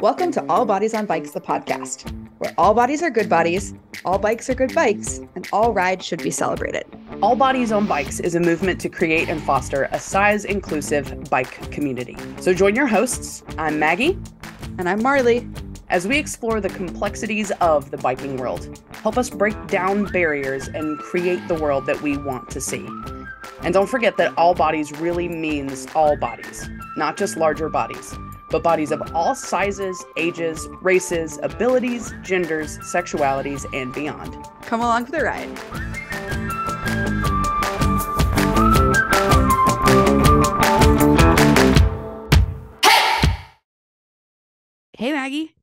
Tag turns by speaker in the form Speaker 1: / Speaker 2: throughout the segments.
Speaker 1: Welcome to All Bodies on Bikes, the podcast, where all bodies are good bodies, all bikes are good bikes, and all rides should be celebrated.
Speaker 2: All Bodies on Bikes is a movement to create and foster a size inclusive bike community. So join your hosts. I'm Maggie.
Speaker 1: And I'm Marley.
Speaker 2: As we explore the complexities of the biking world, help us break down barriers and create the world that we want to see. And don't forget that all bodies really means all bodies, not just larger bodies but bodies of all sizes, ages, races, abilities, genders, sexualities, and beyond.
Speaker 1: Come along for the ride. Hey, Maggie.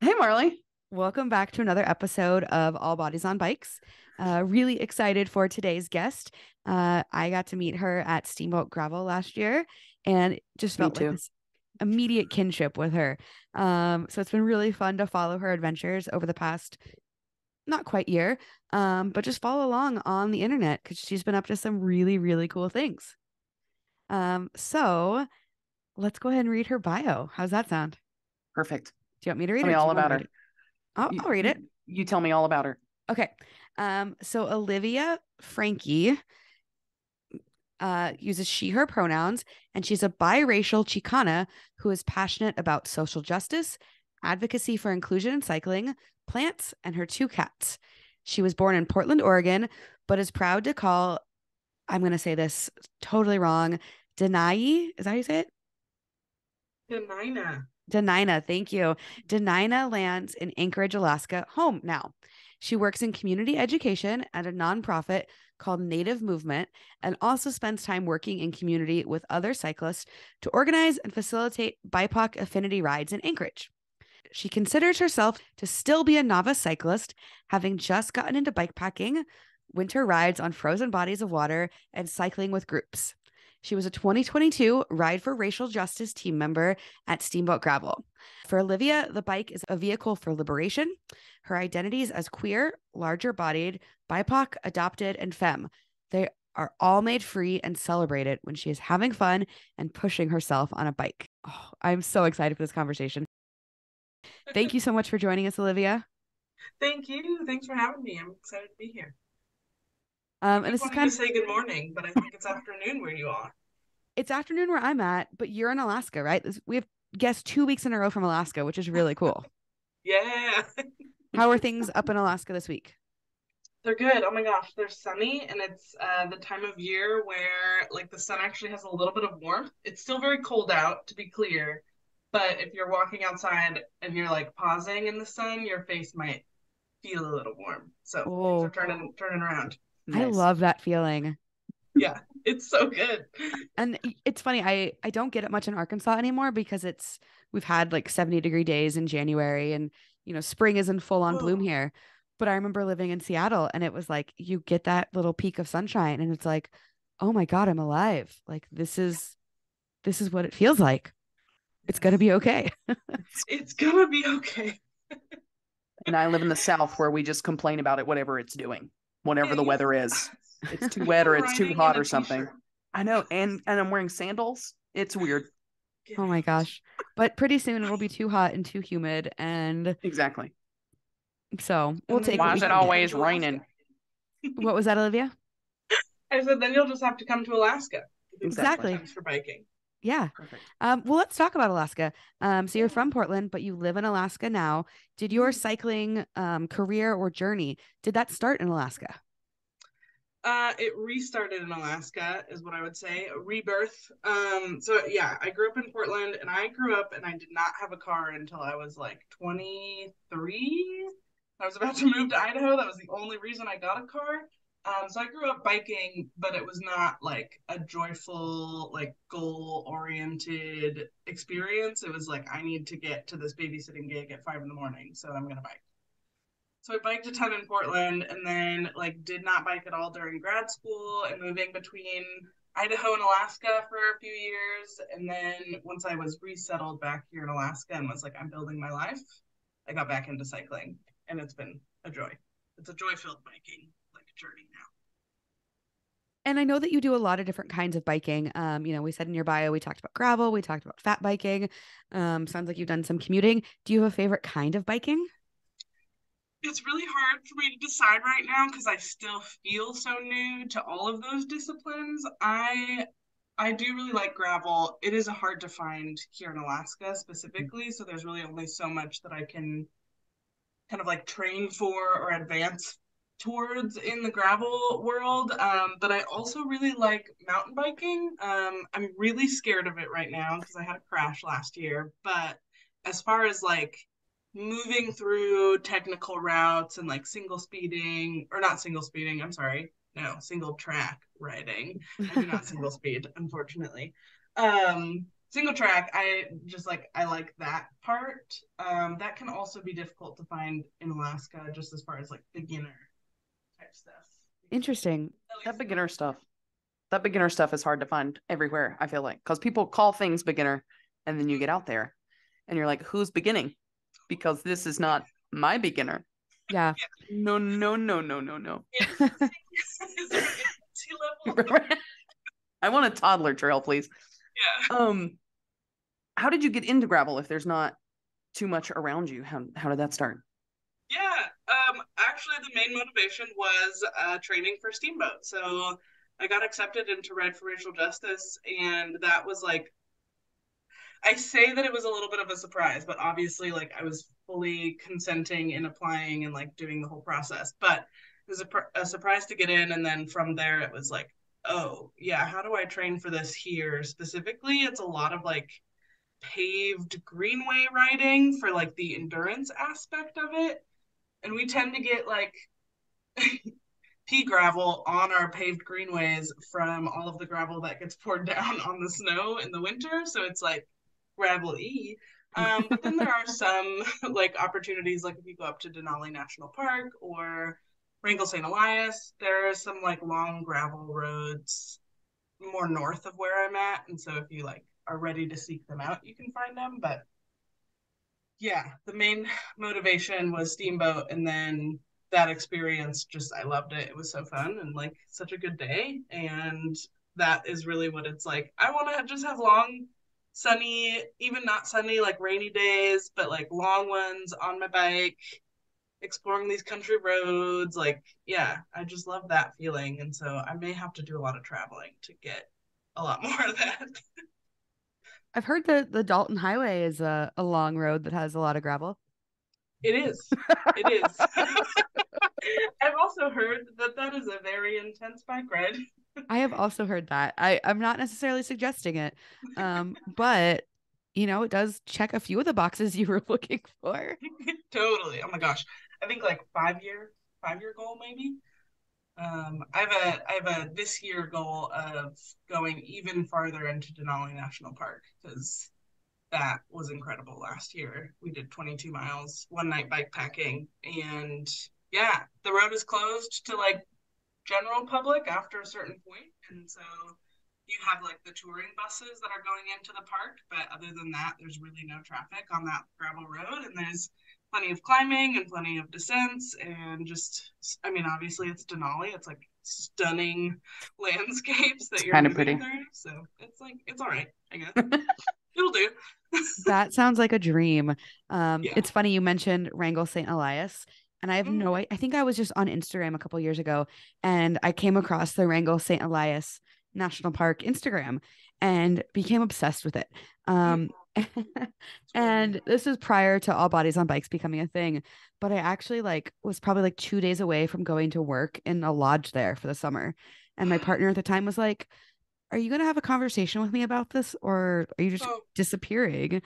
Speaker 2: Hey, Marley.
Speaker 1: Welcome back to another episode of All Bodies on Bikes. Uh, really excited for today's guest. Uh, I got to meet her at Steamboat Gravel last year and just felt like this immediate kinship with her. Um, so it's been really fun to follow her adventures over the past not quite year, um, but just follow along on the internet because she's been up to some really, really cool things. Um, so let's go ahead and read her bio. How's that sound?
Speaker 2: Perfect.
Speaker 1: Do you want me to read
Speaker 2: tell
Speaker 1: it?
Speaker 2: me all about her.
Speaker 1: I'll, I'll read it.
Speaker 2: You tell me all about her.
Speaker 1: Okay. Um, so Oliviah Franke uh, uses she, her pronouns, and she's a biracial Chicana who is passionate about social justice, advocacy for inclusion in cycling, plants, and her two cats. She was born in Portland, Oregon, but is proud to call, I'm going to say this totally wrong, Denai. Is that how you say it?
Speaker 3: Dena'ina.
Speaker 1: Dena'ina, thank you. Dena'ina lands in Anchorage, Alaska, home now. She works in community education at a nonprofit called Native Movement and also spends time working in community with other cyclists to organize and facilitate BIPOC affinity rides in Anchorage. She considers herself to still be a novice cyclist, having just gotten into bikepacking, winter rides on frozen bodies of water, and cycling with groups. She was a 2022 Ride for Racial Justice team member at Steamboat Gravel. For Oliviah, the bike is a vehicle for liberation. Her identities as queer, larger bodied, BIPOC, adopted, and femme. They are all made free and celebrated when she is having fun and pushing herself on a bike. Oh, I'm so excited for this conversation. Thank you so much for joining us, Oliviah.
Speaker 3: Thank you. Thanks for having me. I'm excited to be here.
Speaker 1: Um, and this is kind
Speaker 3: of say good morning, but I think it's afternoon where you are.
Speaker 1: It's afternoon where I'm at, but you're in Alaska, right? We have guests two weeks in a row from Alaska, which is really cool.
Speaker 3: yeah.
Speaker 1: How are things up in Alaska this week?
Speaker 3: They're good. Oh my gosh, they're sunny, and it's uh, the time of year where like the sun actually has a little bit of warmth. It's still very cold out, to be clear, but if you're walking outside and you're like pausing in the sun, your face might feel a little warm. So oh. things are turning turning around.
Speaker 1: Nice. I love that feeling.
Speaker 3: Yeah, it's so good.
Speaker 1: And it's funny, I I don't get it much in Arkansas anymore because it's we've had like 70 degree days in January and you know, spring is in full on bloom oh. here. But I remember living in Seattle and it was like you get that little peak of sunshine and it's like, "Oh my god, I'm alive." Like this is this is what it feels like. It's going to be okay.
Speaker 3: it's going to be okay.
Speaker 2: and I live in the south where we just complain about it whatever it's doing whatever the weather is. It's too wet or it's too hot or something. I know, and and I'm wearing sandals. It's weird.
Speaker 1: Oh my gosh. But pretty soon it'll be too hot and too humid and
Speaker 2: Exactly.
Speaker 1: So we'll take
Speaker 2: Why is it always get. raining?
Speaker 1: What was that, Oliviah?
Speaker 3: I said then you'll just have to come to Alaska.
Speaker 1: Exactly.
Speaker 3: For biking.
Speaker 1: Yeah. Perfect. Um, well, let's talk about Alaska. Um, so you're from Portland, but you live in Alaska now. Did your mm-hmm. cycling um, career or journey did that start in Alaska?
Speaker 3: Uh, it restarted in Alaska, is what I would say. A rebirth. Um, so yeah, I grew up in Portland, and I grew up, and I did not have a car until I was like 23. I was about to move to Idaho. That was the only reason I got a car. Um, so I grew up biking, but it was not like a joyful, like goal oriented experience. It was like, I need to get to this babysitting gig at five in the morning, so I'm going to bike. So I biked a ton in Portland and then like did not bike at all during grad school and moving between Idaho and Alaska for a few years. And then once I was resettled back here in Alaska and was like, I'm building my life, I got back into cycling and it's been a joy. It's a joy filled biking journey now.
Speaker 1: And I know that you do a lot of different kinds of biking. Um, you know, we said in your bio, we talked about gravel, we talked about fat biking. Um, sounds like you've done some commuting. Do you have a favorite kind of biking?
Speaker 3: It's really hard for me to decide right now because I still feel so new to all of those disciplines. I I do really like gravel. It is hard to find here in Alaska specifically, so there's really only so much that I can kind of like train for or advance towards in the gravel world. Um, but I also really like mountain biking. Um, I'm really scared of it right now because I had a crash last year. But as far as like moving through technical routes and like single speeding or not single speeding, I'm sorry, no, single track riding. I do not single speed, unfortunately. Um, single track, I just like I like that part. Um, that can also be difficult to find in Alaska, just as far as like beginner type stuff.
Speaker 1: Interesting.
Speaker 2: That beginner stuff. That beginner stuff is hard to find everywhere, I feel like. Because people call things beginner and then you get out there and you're like, who's beginning? Because this is not my beginner.
Speaker 1: Yeah.
Speaker 2: No, no, no, no, no, no. I want a toddler trail, please.
Speaker 3: Yeah.
Speaker 2: Um, how did you get into gravel if there's not too much around you? How how did that start?
Speaker 3: Actually, the main motivation was uh, training for Steamboat. So I got accepted into Ride for Racial Justice, and that was like. I say that it was a little bit of a surprise, but obviously, like I was fully consenting and applying and like doing the whole process. But it was a, a surprise to get in, and then from there, it was like, oh yeah, how do I train for this here specifically? It's a lot of like paved greenway riding for like the endurance aspect of it and we tend to get like pea gravel on our paved greenways from all of the gravel that gets poured down on the snow in the winter. So it's like gravelly. Um, but then there are some like opportunities, like if you go up to Denali National Park or Wrangell St. Elias, there are some like long gravel roads more north of where I'm at. And so if you like are ready to seek them out, you can find them. But yeah, the main motivation was Steamboat, and then that experience just I loved it. It was so fun and like such a good day, and that is really what it's like. I want to just have long, sunny, even not sunny like rainy days, but like long ones on my bike, exploring these country roads. Like, yeah, I just love that feeling, and so I may have to do a lot of traveling to get a lot more of that.
Speaker 1: I've heard that the Dalton Highway is a, a long road that has a lot of gravel.
Speaker 3: It is. It is. I've also heard that that is a very intense bike ride.
Speaker 1: I have also heard that. I, I'm not necessarily suggesting it, um, but you know, it does check a few of the boxes you were looking for.
Speaker 3: totally. Oh my gosh. I think like five year, five year goal maybe. Um, I have a I have a this year goal of going even farther into Denali National Park because that was incredible last year. We did 22 miles one night bike packing, and yeah, the road is closed to like general public after a certain point, and so you have like the touring buses that are going into the park, but other than that, there's really no traffic on that gravel road, and there's plenty of climbing and plenty of descents and just I mean obviously it's Denali it's like stunning landscapes that you're
Speaker 2: kind of pretty
Speaker 3: through, so it's like it's all right I guess it'll do
Speaker 1: that sounds like a dream um
Speaker 3: Yeah.
Speaker 1: it's funny you mentioned Wrangell St. Elias and I have
Speaker 3: Mm.
Speaker 1: no I, I think I was just on Instagram a couple years ago and I came across the Wrangell St. Elias National Park Instagram and became obsessed with it um and this is prior to all bodies on bikes becoming a thing but i actually like was probably like two days away from going to work in a lodge there for the summer and my partner at the time was like are you going to have a conversation with me about this or are you just
Speaker 3: Oh.
Speaker 1: disappearing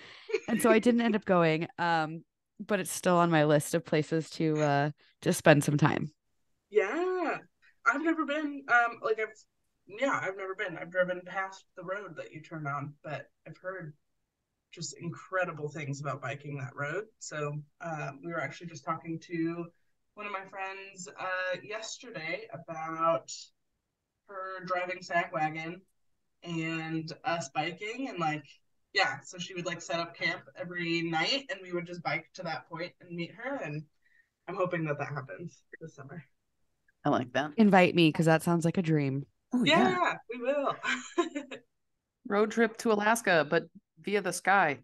Speaker 1: and so i didn't end up going um but it's still on my list of places to uh to spend some time
Speaker 3: Yeah, I've never been. Um, like I've, yeah, I've never been. I've driven past the road that you turn on, but I've heard just incredible things about biking that road. So um, we were actually just talking to one of my friends uh, yesterday about her driving sag wagon and us biking and like yeah so she would like set up camp every night and we would just bike to that point and meet her and i'm hoping that that happens this summer
Speaker 2: I like that.
Speaker 1: invite me because that sounds like a dream
Speaker 2: Oh
Speaker 3: yeah, we will.
Speaker 2: Road trip to Alaska, but via the sky.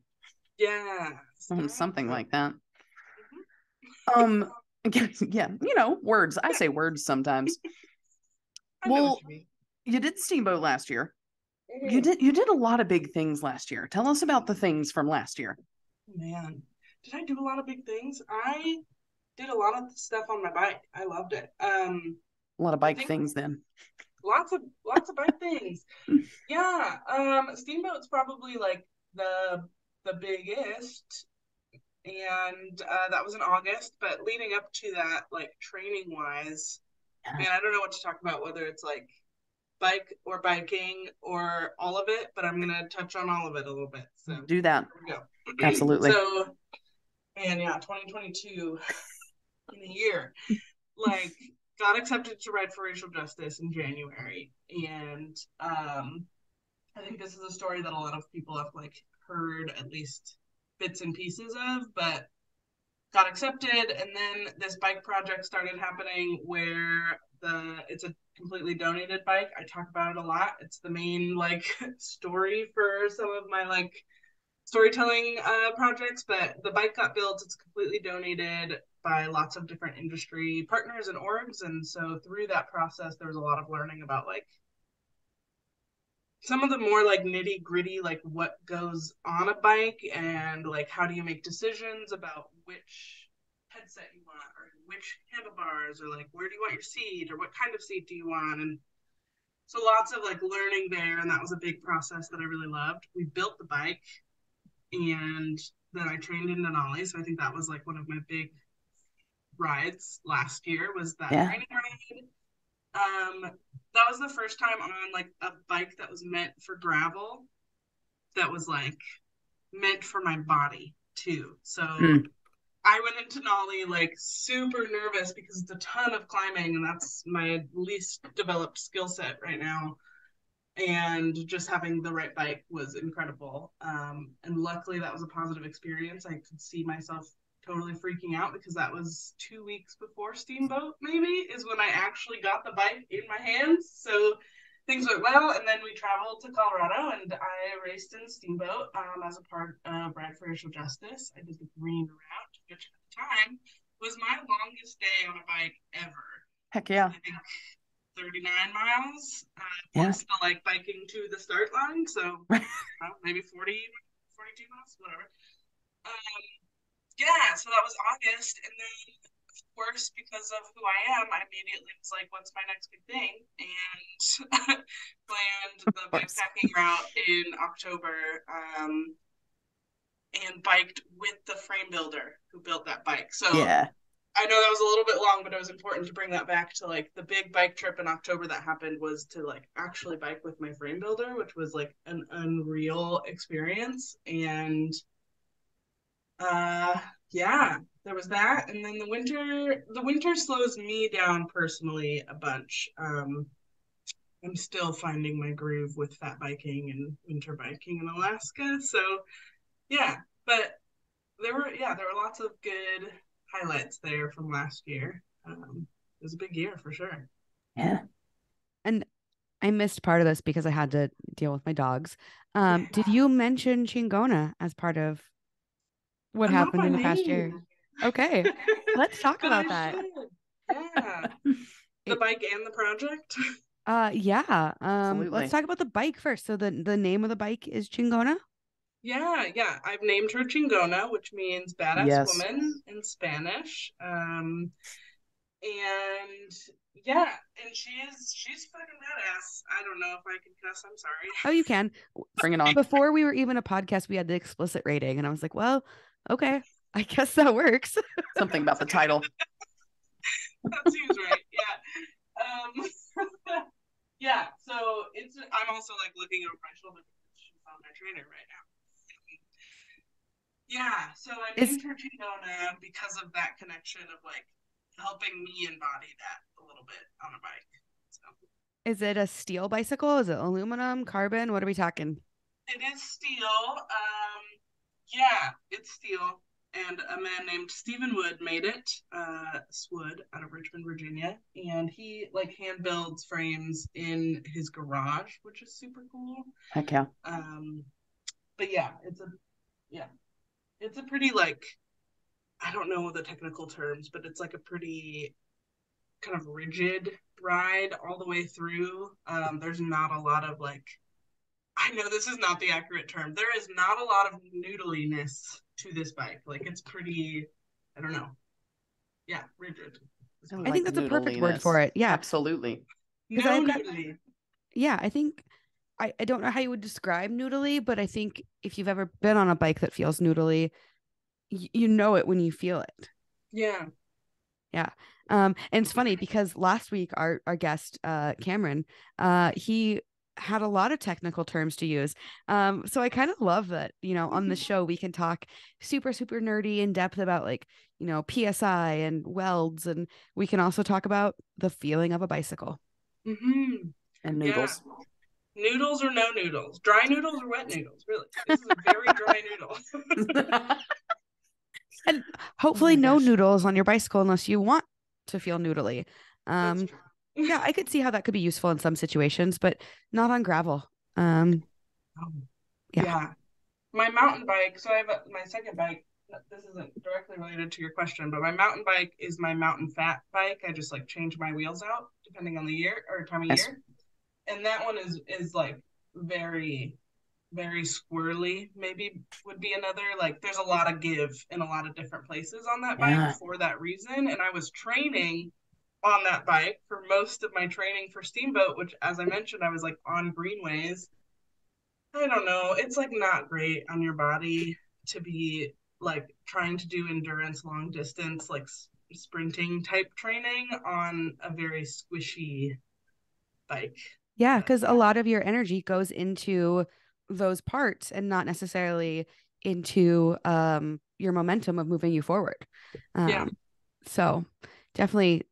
Speaker 3: yeah.
Speaker 2: Um, Something like that.
Speaker 3: Mhm.
Speaker 2: Um yeah, you know, words. I say words sometimes.
Speaker 3: I know what
Speaker 2: well,
Speaker 3: you.
Speaker 2: You did Steamboat last year.
Speaker 3: Mm-hmm.
Speaker 2: You did you did a lot of big things last year. Tell us about the things from last year.
Speaker 3: Man, did I do a lot of big things? I did a lot of stuff on my bike. I loved it. Um,
Speaker 2: A lot of bike things then.
Speaker 3: lots of lots of bike things. Yeah. Um, Steamboat's probably like the the biggest, and uh, that was in August. But leading up to that, like training wise,
Speaker 2: Yeah.
Speaker 3: man, I don't know what to talk about. Whether it's like bike or biking or all of it, but I'm gonna touch on all of it a little bit. So
Speaker 2: Do that.
Speaker 3: Here we go.
Speaker 2: Absolutely.
Speaker 3: So, man, yeah, 2022 in a year, like got accepted to ride for racial justice in January, and um, I think this is a story that a lot of people have like heard at least bits and pieces of, but got accepted, and then this bike project started happening where the it's a completely donated bike. I talk about it a lot. It's the main like story for some of my like storytelling uh, projects, but the bike got built. It's completely donated by lots of different industry partners and orgs, and so through that process, there was a lot of learning about like some of the more like nitty gritty, like what goes on a bike, and like how do you make decisions about which headset you want, or which handlebars, or like where do you want your seat, or what kind of seat do you want, and so lots of like learning there, and that was a big process that I really loved. We built the bike and then I trained in Denali. So I think that was like one of my big rides last year was that
Speaker 2: Yeah.
Speaker 3: training ride. Um, that was the first time on like a bike that was meant for gravel, that was like meant for my body too. So
Speaker 2: Hmm.
Speaker 3: I went into Denali like super nervous because it's a ton of climbing and that's my least developed skill set right now and just having the right bike was incredible. Um, and luckily, that was a positive experience. I could see myself totally freaking out because that was two weeks before Steamboat, maybe, is when I actually got the bike in my hands. So things went well. And then we traveled to Colorado and I raced in Steamboat um, as a part of Ride for Racial Justice. I did the green route, which at the time was my longest day on a bike ever.
Speaker 2: Heck yeah.
Speaker 3: I think 39 miles. Uh,
Speaker 2: Yeah.
Speaker 3: plus the like biking to the start line. So uh, maybe 40, 42 miles, whatever. Um, yeah, so that was August. And then, of course, because of who I am, I immediately was like, what's my next big thing? And planned the backpacking route in October. Um, and biked with the frame builder who built that bike. So
Speaker 2: Yeah.
Speaker 3: I know that was a little bit long, but it was important to bring that back to like the big bike trip in October that happened was to like actually bike with my frame builder, which was like an unreal experience. And uh yeah, there was that. And then the winter the winter slows me down personally a bunch. Um I'm still finding my groove with fat biking and winter biking in Alaska. So yeah, but there were yeah, there were lots of good highlights there from last year. Um, it was a big year for sure.
Speaker 2: Yeah.
Speaker 1: And I missed part of this because I had to deal with my dogs. Um, did you mention Chingona as part of what
Speaker 3: Not
Speaker 1: happened in the past year? Okay, let's talk about that.
Speaker 3: Yeah, the bike and the project.
Speaker 1: Uh, yeah. Um,
Speaker 2: Absolutely.
Speaker 1: let's talk about the bike first. So the the name of the bike is Chingona.
Speaker 3: Yeah, yeah. I've named her Chingona, which means badass
Speaker 2: Yes.
Speaker 3: woman in Spanish. Um, and yeah, and she is she's fucking badass. I don't know if I can cuss. I'm sorry.
Speaker 1: Oh, you can.
Speaker 2: Bring it on.
Speaker 1: Before we were even a podcast, we had the explicit rating, and I was like, well, okay, I guess that works.
Speaker 2: Something about the title.
Speaker 3: that seems right. Yeah. Um, yeah. So it's. I'm also like looking over my shoulder because she's on my trainer right now. Yeah. So I
Speaker 1: Is-
Speaker 3: named her Chingona because of that connection of like helping me embody that a little bit on a bike. So
Speaker 1: Is it a steel bicycle? Is it aluminum, carbon? What are we talking?
Speaker 3: it is steel. Um, yeah, it's steel. and a man named Stephen Wood made it. Uh, Swood out of Richmond, Virginia, and he like hand builds frames in his garage, which is super cool.
Speaker 2: Heck yeah.
Speaker 3: Um, but yeah, it's a yeah, it's a pretty like I don't know the technical terms, but it's like a pretty kind of rigid ride all the way through. Um, there's not a lot of like I know this is not the accurate term. There is not a lot of noodliness to this bike. Like it's pretty, I don't know. Yeah, rigid.
Speaker 1: I, I think that's a perfect word for it. Yeah,
Speaker 2: absolutely.
Speaker 3: No got, noodly.
Speaker 1: Yeah, I think I, I don't know how you would describe noodly, but I think if you've ever been on a bike that feels noodly, y- you know it when you feel it.
Speaker 3: Yeah.
Speaker 1: Yeah. Um, and it's funny because last week our our guest, uh, Cameron, uh, he had a lot of technical terms to use. Um, so I kind of love that, you know, on the
Speaker 3: Mm-hmm.
Speaker 1: show we can talk super, super nerdy in depth about like, you know, PSI and welds, and we can also talk about the feeling of a bicycle.
Speaker 3: mm-hmm.
Speaker 2: And noodles.
Speaker 3: Noodles or no noodles? Dry noodles or wet noodles? Really? This is a very dry noodle.
Speaker 1: And hopefully,
Speaker 2: my
Speaker 1: no
Speaker 2: gosh.
Speaker 1: noodles on your bicycle unless you want to feel noodly. Um. Yeah, I could see how that could be useful in some situations, but not on gravel. Um,
Speaker 3: Oh,
Speaker 1: Yeah.
Speaker 3: yeah. My mountain bike, so I have a, my second bike. This isn't directly related to your question, but my mountain bike is my mountain fat bike. I just like change my wheels out depending on the year or time of
Speaker 2: Yes.
Speaker 3: year. And that one is is like very very squirrely maybe would be another like there's a lot of give in a lot of different places on that bike
Speaker 2: Yeah.
Speaker 3: for that reason and I was training on that bike for most of my training for steamboat which as I mentioned I was like on greenways I don't know. It's like not great on your body to be like trying to do endurance long distance, like s- sprinting type training on a very squishy bike.
Speaker 1: yeah, because a lot of your energy goes into those parts and not necessarily into um, your momentum of moving you forward. Um,
Speaker 3: Yeah.
Speaker 1: So definitely,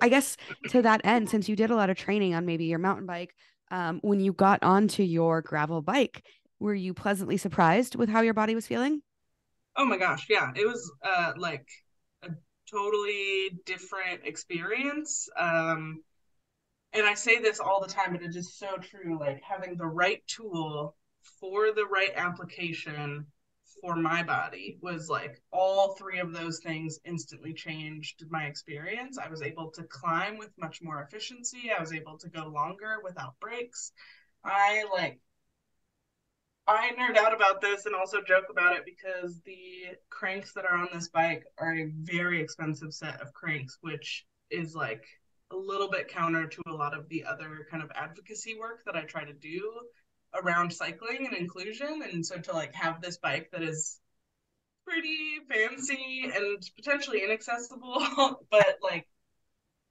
Speaker 1: I guess to that end, since you did a lot of training on maybe your mountain bike, um, when you got onto your gravel bike, were you pleasantly surprised with how your body was feeling?
Speaker 3: Oh my gosh, yeah. It was uh like a totally different experience. Um and I say this all the time, but it is so true. Like having the right tool for the right application for my body was like all three of those things instantly changed my experience. I was able to climb with much more efficiency. I was able to go longer without breaks. I like I nerd out about this and also joke about it because the cranks that are on this bike are a very expensive set of cranks, which is like a little bit counter to a lot of the other kind of advocacy work that I try to do around cycling and inclusion. And so to like have this bike that is pretty fancy and potentially inaccessible, but like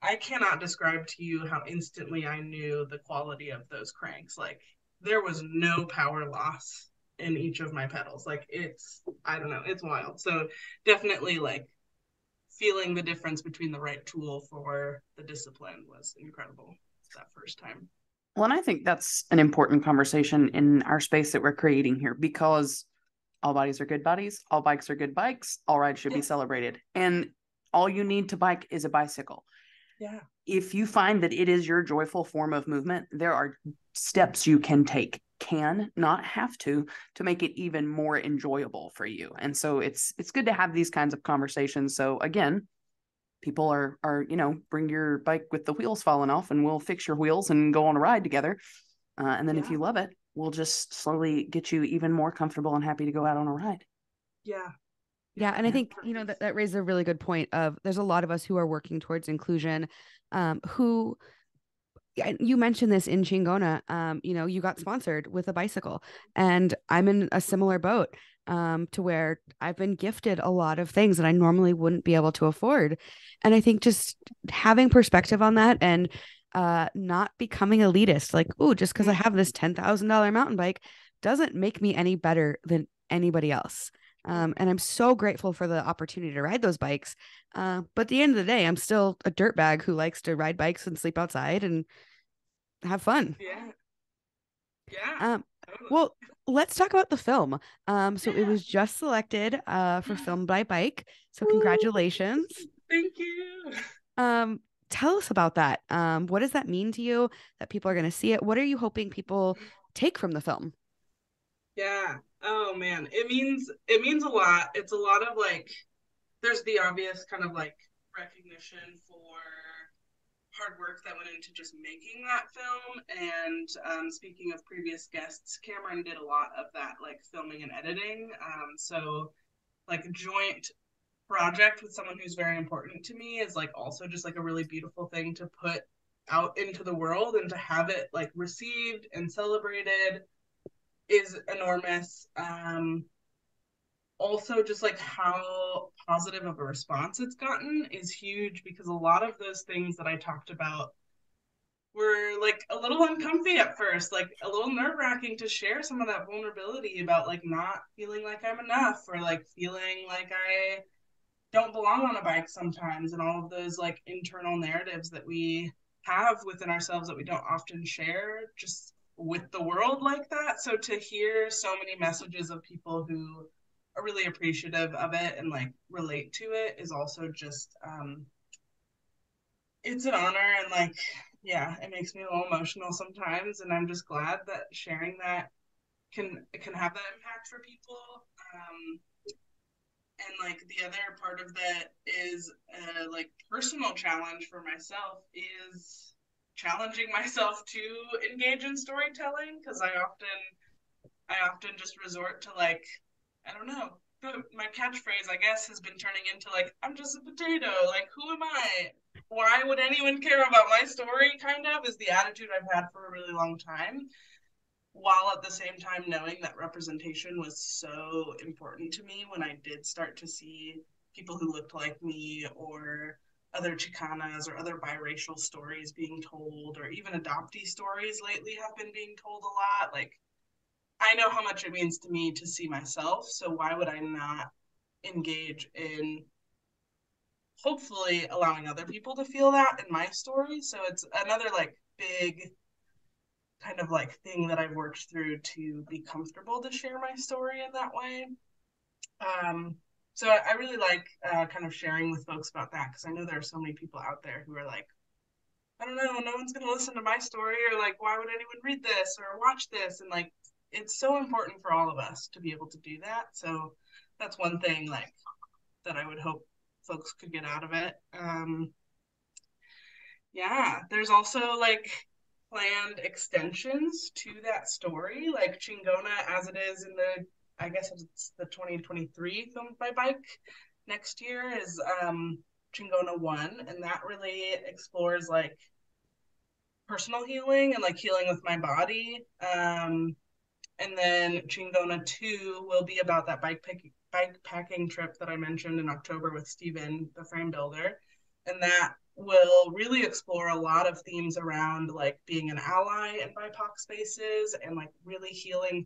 Speaker 3: I cannot describe to you how instantly I knew the quality of those cranks. Like there was no power loss in each of my pedals. Like it's I don't know, it's wild. So definitely like feeling the difference between the right tool for the discipline was incredible that first time.
Speaker 2: Well, and I think that's an important conversation in our space that we're creating here because all bodies are good bodies, all bikes are good bikes, all rides should be celebrated. And all you need to bike is a bicycle.
Speaker 3: Yeah.
Speaker 2: If you find that it is your joyful form of movement, there are steps you can take, can not have to, to make it even more enjoyable for you. And so it's it's good to have these kinds of conversations. So again, people are are you know bring your bike with the wheels falling off and we'll fix your wheels and go on a ride together uh, and then if you love it we'll just slowly get you even more comfortable and happy to go out on a ride
Speaker 3: Yeah.
Speaker 1: Yeah, and I think you know that that raises a really good point. Of there's a lot of us who are working towards inclusion, um, who you mentioned this in Chingona. Um, you know, you got sponsored with a bicycle, and I'm in a similar boat. Um, to where I've been gifted a lot of things that I normally wouldn't be able to afford, and I think just having perspective on that and uh, not becoming elitist, like, oh, just because I have this ten thousand dollar mountain bike, doesn't make me any better than anybody else. Um, and I'm so grateful for the opportunity to ride those bikes. Uh, but at the end of the day, I'm still a dirtbag who likes to ride bikes and sleep outside and have fun.
Speaker 3: Yeah. Yeah.
Speaker 1: Um, Well, let's talk about the film. Um, so it was just selected uh for Filmed by Bike. So congratulations.
Speaker 3: Thank you.
Speaker 1: Um, tell us about that. Um, what does that mean to you that people are going to see it? What are you hoping people take from the film?
Speaker 3: Yeah. Oh man, it means it means a lot. It's a lot of like there's the obvious kind of like recognition for hard work that went into just making that film. And um, speaking of previous guests, Cameron did a lot of that, like filming and editing. Um, so, like, a joint project with someone who's very important to me is like also just like a really beautiful thing to put out into the world and to have it like received and celebrated is enormous. Um, also just like how positive of a response it's gotten is huge because a lot of those things that I talked about were like a little uncomfy at first, like a little nerve wracking to share some of that vulnerability about like not feeling like I'm enough or like feeling like I don't belong on a bike sometimes and all of those like internal narratives that we have within ourselves that we don't often share just with the world like that. So to hear so many messages of people who really appreciative of it and like relate to it is also just um it's an honor and like yeah it makes me a little emotional sometimes and i'm just glad that sharing that can can have that impact for people um and like the other part of that is a like personal challenge for myself is challenging myself to engage in storytelling because i often i often just resort to like I don't know. My catchphrase, I guess, has been turning into like, I'm just a potato. Like, who am I? Why would anyone care about my story? Kind of is the attitude I've had for a really long time. While at the same time knowing that representation was so important to me when I did start to see people who looked like me or other Chicanas or other biracial stories being told, or even adoptee stories lately have been being told a lot. Like, I know how much it means to me to see myself. So why would I not engage in hopefully allowing other people to feel that in my story? So it's another like big kind of like thing that I've worked through to be comfortable to share my story in that way. Um, so I really like uh, kind of sharing with folks about that because I know there are so many people out there who are like, I don't know, no one's gonna listen to my story, or like, why would anyone read this or watch this? And like, it's so important for all of us to be able to do that. So that's one thing like that I would hope folks could get out of it. Um, yeah, there's also like planned extensions to that story, like Chingona as it is in the I guess it's the 2023 Filmed by Bike next year is um Chingona 1 and that really explores like personal healing and like healing with my body um and then Chingona 2 will be about that bike, pick, bike packing trip that I mentioned in October with Stephen, the frame builder. And that will really explore a lot of themes around like being an ally in BIPOC spaces and like really healing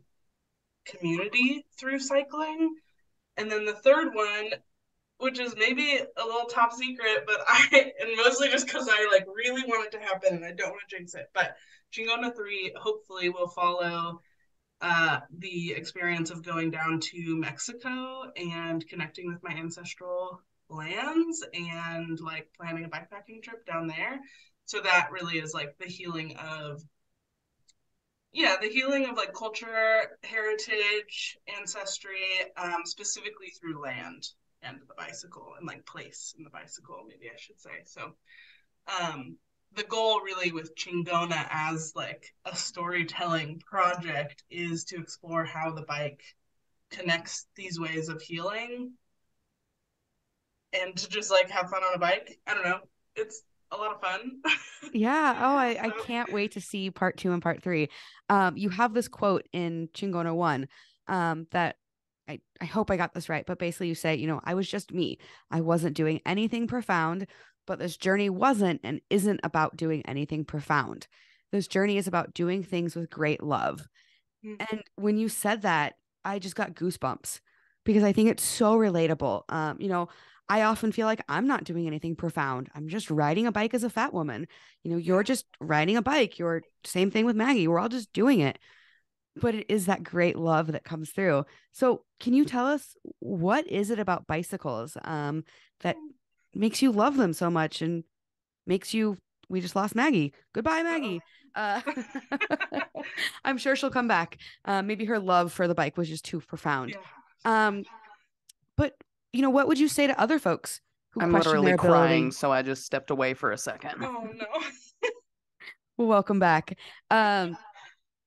Speaker 3: community through cycling. And then the third one, which is maybe a little top secret, but I, and mostly just because I like really want it to happen and I don't want to jinx it, but Chingona 3 hopefully will follow uh, the experience of going down to Mexico and connecting with my ancestral lands and like planning a backpacking trip down there. So that really is like the healing of yeah, the healing of like culture, heritage, ancestry, um, specifically through land and the bicycle and like place in the bicycle, maybe I should say. So um the goal really with Chingona as like a storytelling project is to explore how the bike connects these ways of healing and to just like have fun on a bike. I don't know. It's a lot of fun.
Speaker 1: yeah. Oh, I, I can't wait to see part two and part three. Um, you have this quote in Chingona one um, that I, I hope I got this right, but basically you say, you know, I was just me. I wasn't doing anything profound, but this journey wasn't and isn't about doing anything profound. This journey is about doing things with great love. Mm-hmm. And when you said that, I just got goosebumps because I think it's so relatable. Um, you know, I often feel like I'm not doing anything profound. I'm just riding a bike as a fat woman. You know, you're just riding a bike. You're same thing with Maggie. We're all just doing it. but it is that great love that comes through. So, can you tell us what is it about bicycles um, that makes you love them so much and makes you? We just lost Maggie. Goodbye, Maggie. Uh, I'm sure she'll come back. Uh, maybe her love for the bike was just too profound.
Speaker 3: Yeah.
Speaker 1: Um, but you know, what would you say to other folks who
Speaker 2: I'm
Speaker 1: question
Speaker 2: literally
Speaker 1: their ability?
Speaker 2: crying, so I just stepped away for a second.
Speaker 3: Oh no.
Speaker 1: Well, welcome back. Um,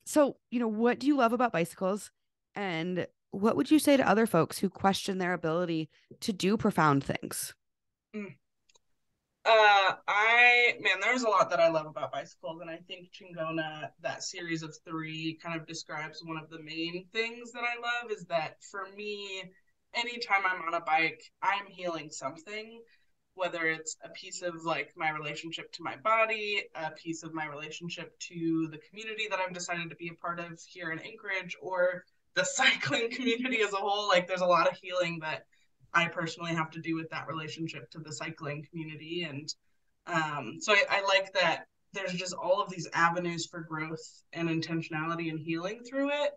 Speaker 1: so you know, what do you love about bicycles, and what would you say to other folks who question their ability to do profound things?
Speaker 3: Uh, I man, there's a lot that I love about bicycles, and I think Chingona, that series of three, kind of describes one of the main things that I love. Is that for me, anytime I'm on a bike, I'm healing something, whether it's a piece of like my relationship to my body, a piece of my relationship to the community that I've decided to be a part of here in Anchorage, or the cycling community as a whole. Like, there's a lot of healing that I personally have to do with that relationship to the cycling community. And um, so I, I like that there's just all of these avenues for growth and intentionality and healing through it.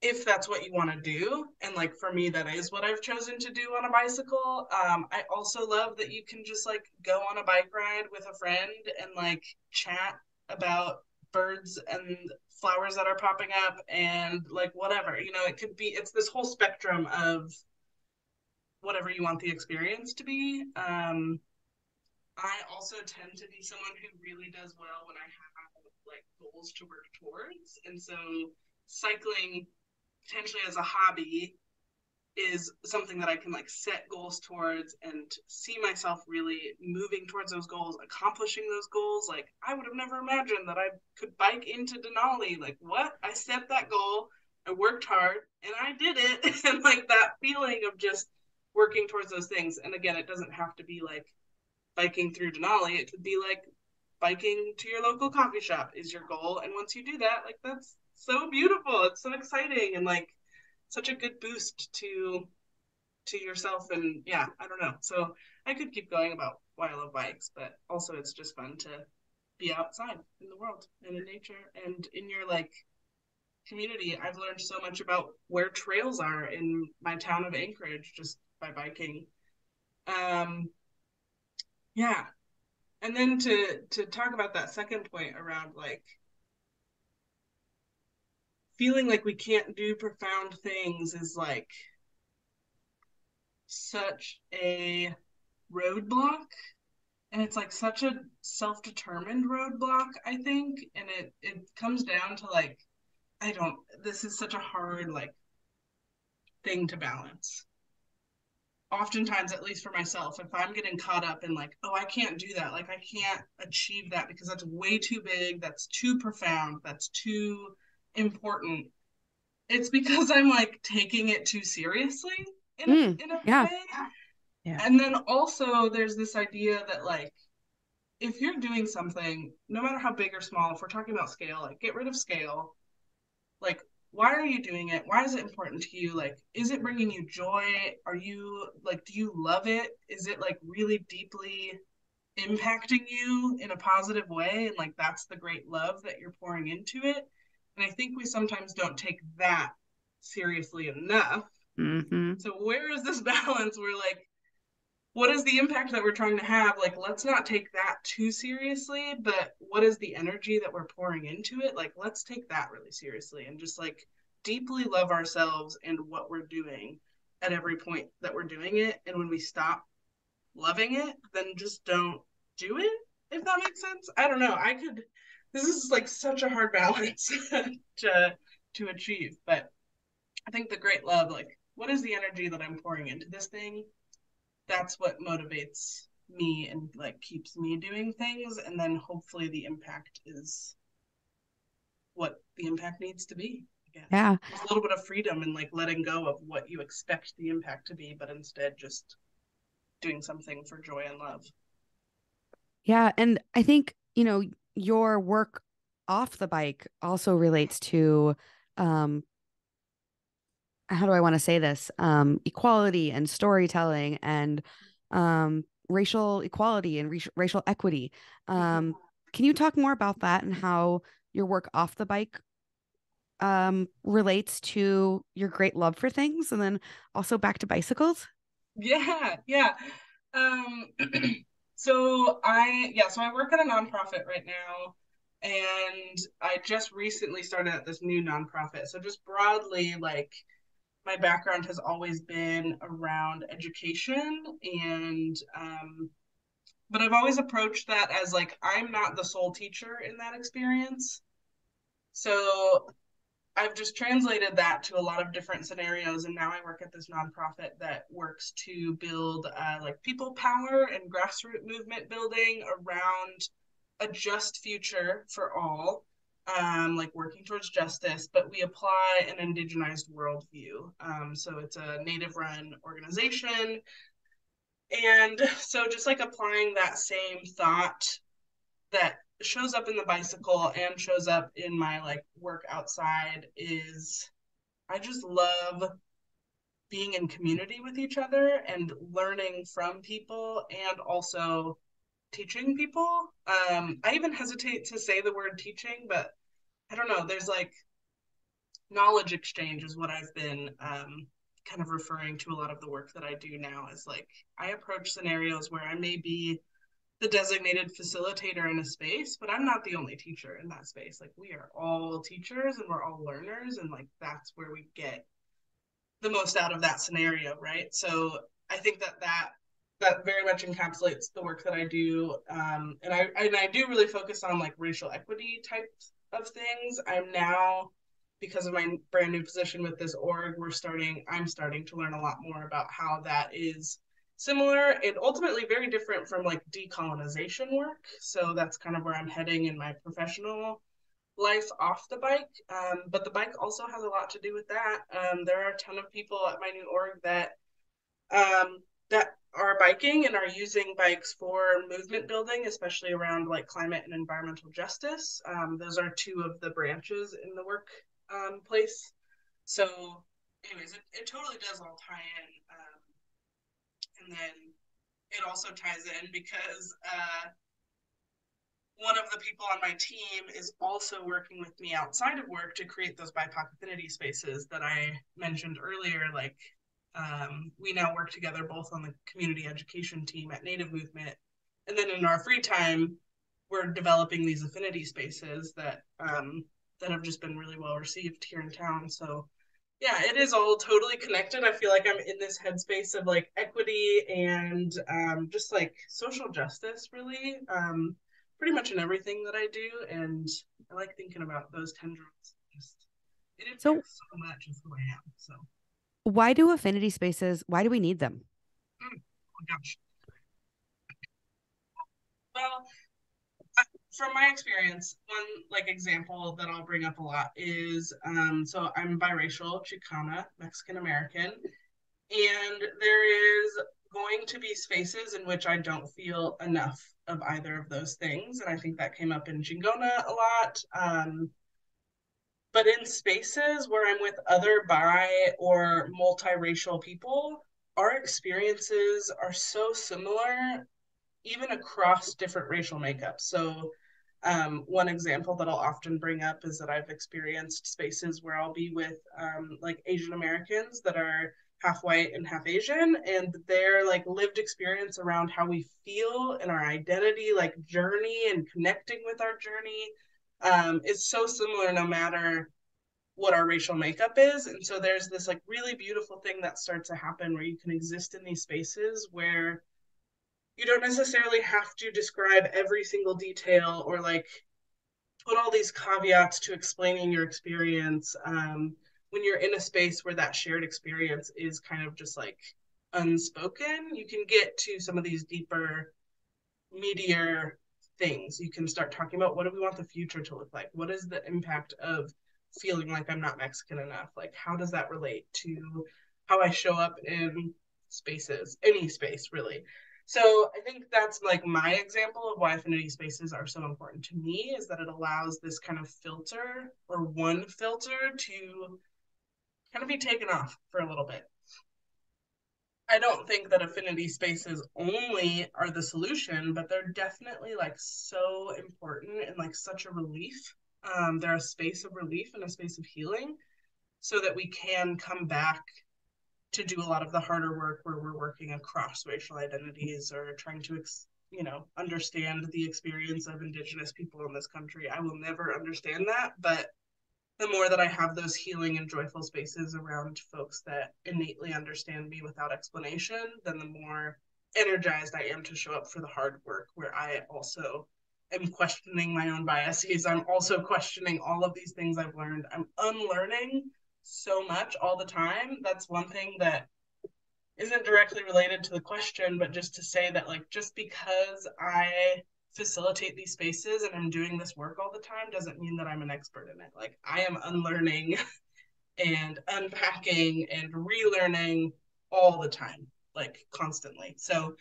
Speaker 3: If that's what you want to do. And like for me, that is what I've chosen to do on a bicycle. Um, I also love that you can just like go on a bike ride with a friend and like chat about birds and flowers that are popping up and like whatever. You know, it could be, it's this whole spectrum of whatever you want the experience to be. Um, I also tend to be someone who really does well when I have like goals to work towards, and so cycling potentially as a hobby is something that I can like set goals towards and see myself really moving towards those goals, accomplishing those goals. Like I would have never imagined that I could bike into Denali. Like what? I set that goal, I worked hard, and I did it. and like that feeling of just working towards those things. And again, it doesn't have to be like biking through Denali. It could be like biking to your local coffee shop is your goal. And once you do that, like that's so beautiful. It's so exciting and like such a good boost to to yourself and yeah, I don't know. So I could keep going about why I love bikes, but also it's just fun to be outside in the world and in nature and in your like community. I've learned so much about where trails are in my town of Anchorage just by biking. Um, yeah, and then to to talk about that second point around like feeling like we can't do profound things is like such a roadblock. And it's like such a self-determined roadblock i think. And it it comes down to like i don't this is such a hard like thing to balance oftentimes at least for myself if i'm getting caught up in like oh i can't do that like i can't achieve that because that's way too big that's too profound that's too important it's because i'm like taking it too seriously in, a,
Speaker 1: Mm,
Speaker 3: in a
Speaker 1: yeah.
Speaker 3: way
Speaker 2: Yeah.
Speaker 3: and then also there's this idea that like if you're doing something no matter how big or small if we're talking about scale like get rid of scale like why are you doing it? Why is it important to you? Like is it bringing you joy? Are you like do you love it? Is it like really deeply impacting you in a positive way? And like that's the great love that you're pouring into it. And i think we sometimes don't take that seriously enough.
Speaker 2: Mm-hmm.
Speaker 3: so where is this balance where like what is the impact that we're trying to have? Like let's not take that too seriously but what is the energy that we're pouring into it? Like let's take that really seriously and just like deeply love ourselves and what we're doing at every point that we're doing it. And when we stop loving it then just don't do it if that makes sense. I don't know. I could this is like such a hard balance to to achieve but i think the great love like what is the energy that i'm pouring into this thing that's what motivates me and like keeps me doing things and then hopefully the impact is what the impact needs to be.
Speaker 1: Yeah.
Speaker 3: There's a little bit of freedom and like letting go of what you expect the impact to be but instead just doing something for joy and love
Speaker 1: Yeah. And I think, you know, your work off the bike also relates to um how do I want to say this? Um equality and storytelling and um racial equality and racial racial equity. Um can you talk more about that and how your work off the bike um, relates to your great love for things and then also back to bicycles?
Speaker 3: Yeah, yeah. Um, so I, yeah, so I work at a nonprofit right now and I just recently started at this new nonprofit. So just broadly, like my background has always been around education and um, but I've always approached that as like I'm not the sole teacher in that experience. So I've just translated that to a lot of different scenarios, and now I work at this nonprofit that works to build uh, like people power and grassroots movement building around a just future for all, um, like working towards justice, but we apply an indigenized worldview. Um, so it's a native run organization. And so just like applying that same thought that shows up in the bicycle and shows up in my like work outside is I just love being in community with each other and learning from people and also teaching people. Um, I even hesitate to say the word teaching, but I don't know. There's like knowledge exchange is what I've been um, kind of referring to a lot of the work that I do now. Is like I approach scenarios where I may be the designated facilitator in a space, but I'm not the only teacher in that space. Like we are all teachers and we're all learners, and like that's where we get the most out of that scenario, right? So I think that that that very much encapsulates the work that I do. Um, and I and I do really focus on like racial equity types of things. I'm now because of my brand new position with this org, we're starting I'm starting to learn a lot more about how that is similar and ultimately very different from like decolonization work. So that's kind of where I'm heading in my professional life off the bike. Um, but the bike also has a lot to do with that. Um, there are a ton of people at my new org that um, that are biking and are using bikes for movement building, especially around like climate and environmental justice. Um, those are two of the branches in the work um, place. So, anyways, it, it totally does all tie in. Um, and then it also ties in because uh, one of the people on my team is also working with me outside of work to create those BIPOC affinity spaces that I mentioned earlier, like um, we now work together both on the community education team at Native Movement. And then in our free time, we're developing these affinity spaces that um, that have just been really well received here in town. So yeah, it is all totally connected. I feel like I'm in this headspace of like equity and um, just like social justice, really, um, pretty much in everything that I do. And I like thinking about those tendrils. Just it impacts so, so much of who I am. So
Speaker 1: why do affinity spaces why do we need them?
Speaker 3: Oh gosh. Well from my experience one like example that i'll bring up a lot is um so i'm biracial chicana mexican american and there is going to be spaces in which i don't feel enough of either of those things and i think that came up in Chingona a lot um but in spaces where I'm with other bi or multiracial people, our experiences are so similar, even across different racial makeups. So, um, one example that I'll often bring up is that I've experienced spaces where I'll be with um, like Asian Americans that are half white and half Asian, and their like lived experience around how we feel and our identity, like journey and connecting with our journey, um, is so similar no matter what our racial makeup is. And so there's this like really beautiful thing that starts to happen where you can exist in these spaces where you don't necessarily have to describe every single detail or like put all these caveats to explaining your experience um, when you're in a space where that shared experience is kind of just like unspoken you can get to some of these deeper meatier things. You can start talking about what do we want the future to look like? What is the impact of feeling like i'm not mexican enough? Like how does that relate to how i show up in spaces any space really? So i think that's like my example of why affinity spaces are so important to me is that it allows this kind of filter or one filter to kind of be taken off for a little bit I don't think that affinity spaces only are the solution, but they're definitely like so important and like such a relief. Um, they're a space of relief and a space of healing so that we can come back to do a lot of the harder work where we're working across racial identities or trying to ex- you know understand the experience of indigenous people in this country. I will never understand that but the more that i have those healing and joyful spaces around folks that innately understand me without explanation then the more energized i am to show up for the hard work where i also am questioning my own biases. I'm also questioning all of these things i've learned. I'm unlearning so much all the time. That's one thing that isn't directly related to the question, but just to say that, like, just because I facilitate these spaces and I'm doing this work all the time doesn't mean that I'm an expert in it. Like, I am unlearning and unpacking and relearning all the time, like, constantly. So,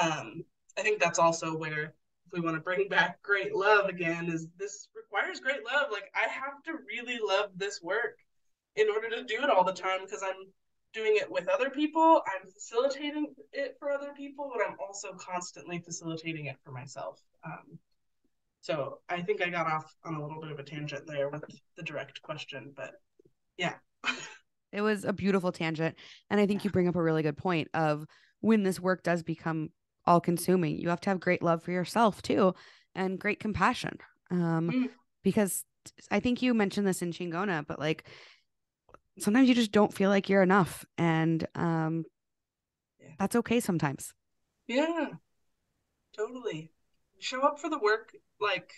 Speaker 3: um, I think that's also where we want to bring back great love again is this requires great love like i have to really love this work in order to do it all the time because i'm doing it with other people. I'm facilitating it for other people, but I'm also constantly facilitating it for myself. Um, so I think I got off on a little bit of a tangent there with the direct question, but yeah.
Speaker 1: it was a beautiful tangent. And I think you bring up a really good point of when this work does become all consuming, you have to have great love for yourself too and great compassion. Um, mm. Because I think you mentioned this in Chingona, but like sometimes you just don't feel like you're enough and um yeah. that's okay sometimes
Speaker 3: yeah totally show up for the work like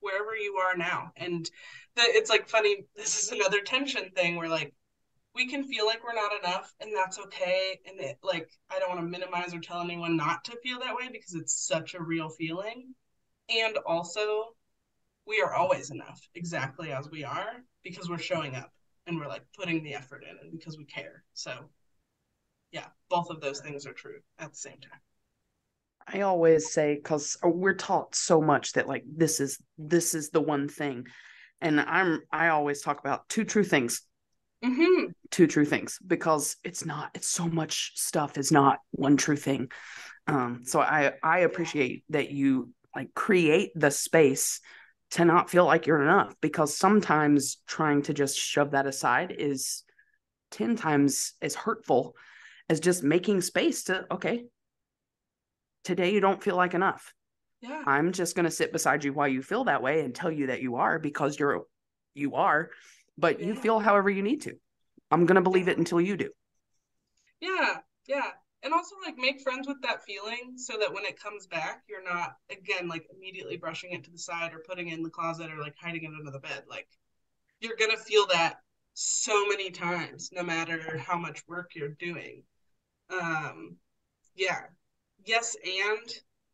Speaker 3: wherever you are now and the, it's like funny this is another tension thing where like we can feel like we're not enough and that's okay and it like i don't want to minimize or tell anyone not to feel that way because it's such a real feeling and also we are always enough exactly as we are because we're showing up and we're like putting the effort in and because we care. So yeah, both of those things are true at the same time.
Speaker 2: I always say because we're taught so much that like this is this is the one thing, and I'm I always talk about two true things,
Speaker 3: mm-hmm.
Speaker 2: two true things because it's not it's so much stuff is not one true thing. Um, so I I appreciate that you like create the space to not feel like you're enough because sometimes trying to just shove that aside is 10 times as hurtful as just making space to okay today you don't feel like enough.
Speaker 3: Yeah.
Speaker 2: I'm just going to sit beside you while you feel that way and tell you that you are because you're you are but yeah. you feel however you need to. I'm going to believe it until you do.
Speaker 3: Yeah yeah. And also like make friends with that feeling so that when it comes back you're not again like immediately brushing it to the side or putting it in the closet or like hiding it under the bed. Like you're gonna feel that so many times no matter how much work you're doing. Um yeah yes and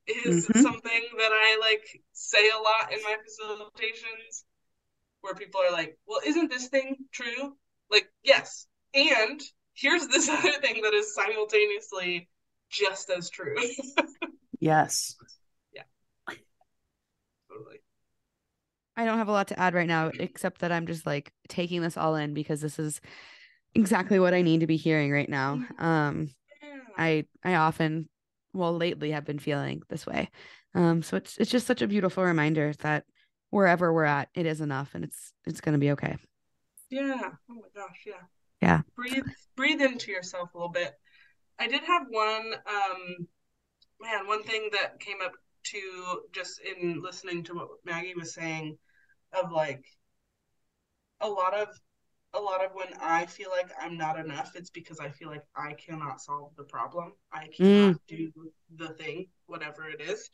Speaker 3: is mm-hmm. something that i like say a lot in my facilitations where people are like well isn't this thing true like yes and here's this other thing that is simultaneously just as true.
Speaker 2: yes.
Speaker 3: Yeah. Totally.
Speaker 1: I don't have a lot to add right now, except that I'm just like taking this all in because this is exactly what I need to be hearing right now. Mm-hmm. Um. I I often, well, lately have been feeling this way. Um, so it's it's just such a beautiful reminder that wherever we're at, it is enough, and it's it's gonna be okay.
Speaker 3: Yeah. Oh my gosh. Yeah
Speaker 1: yeah
Speaker 3: breathe breathe into yourself a little bit i did have one um man one thing that came up to just in listening to what maggie was saying of like a lot of a lot of when i feel like i'm not enough it's because i feel like i cannot solve the problem i cannot mm. do the thing whatever it is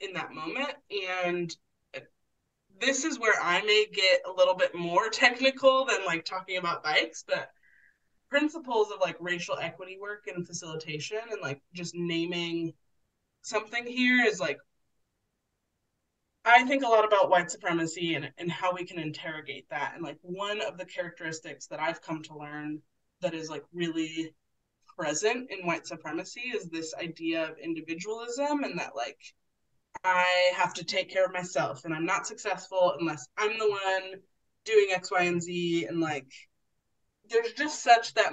Speaker 3: in that moment and this is where I may get a little bit more technical than like talking about bikes, but principles of like racial equity work and facilitation and like just naming something here is like I think a lot about white supremacy and, and how we can interrogate that. And like one of the characteristics that I've come to learn that is like really present in white supremacy is this idea of individualism and that like I have to take care of myself and I'm not successful unless I'm the one doing X, Y, and Z. And like, there's just such that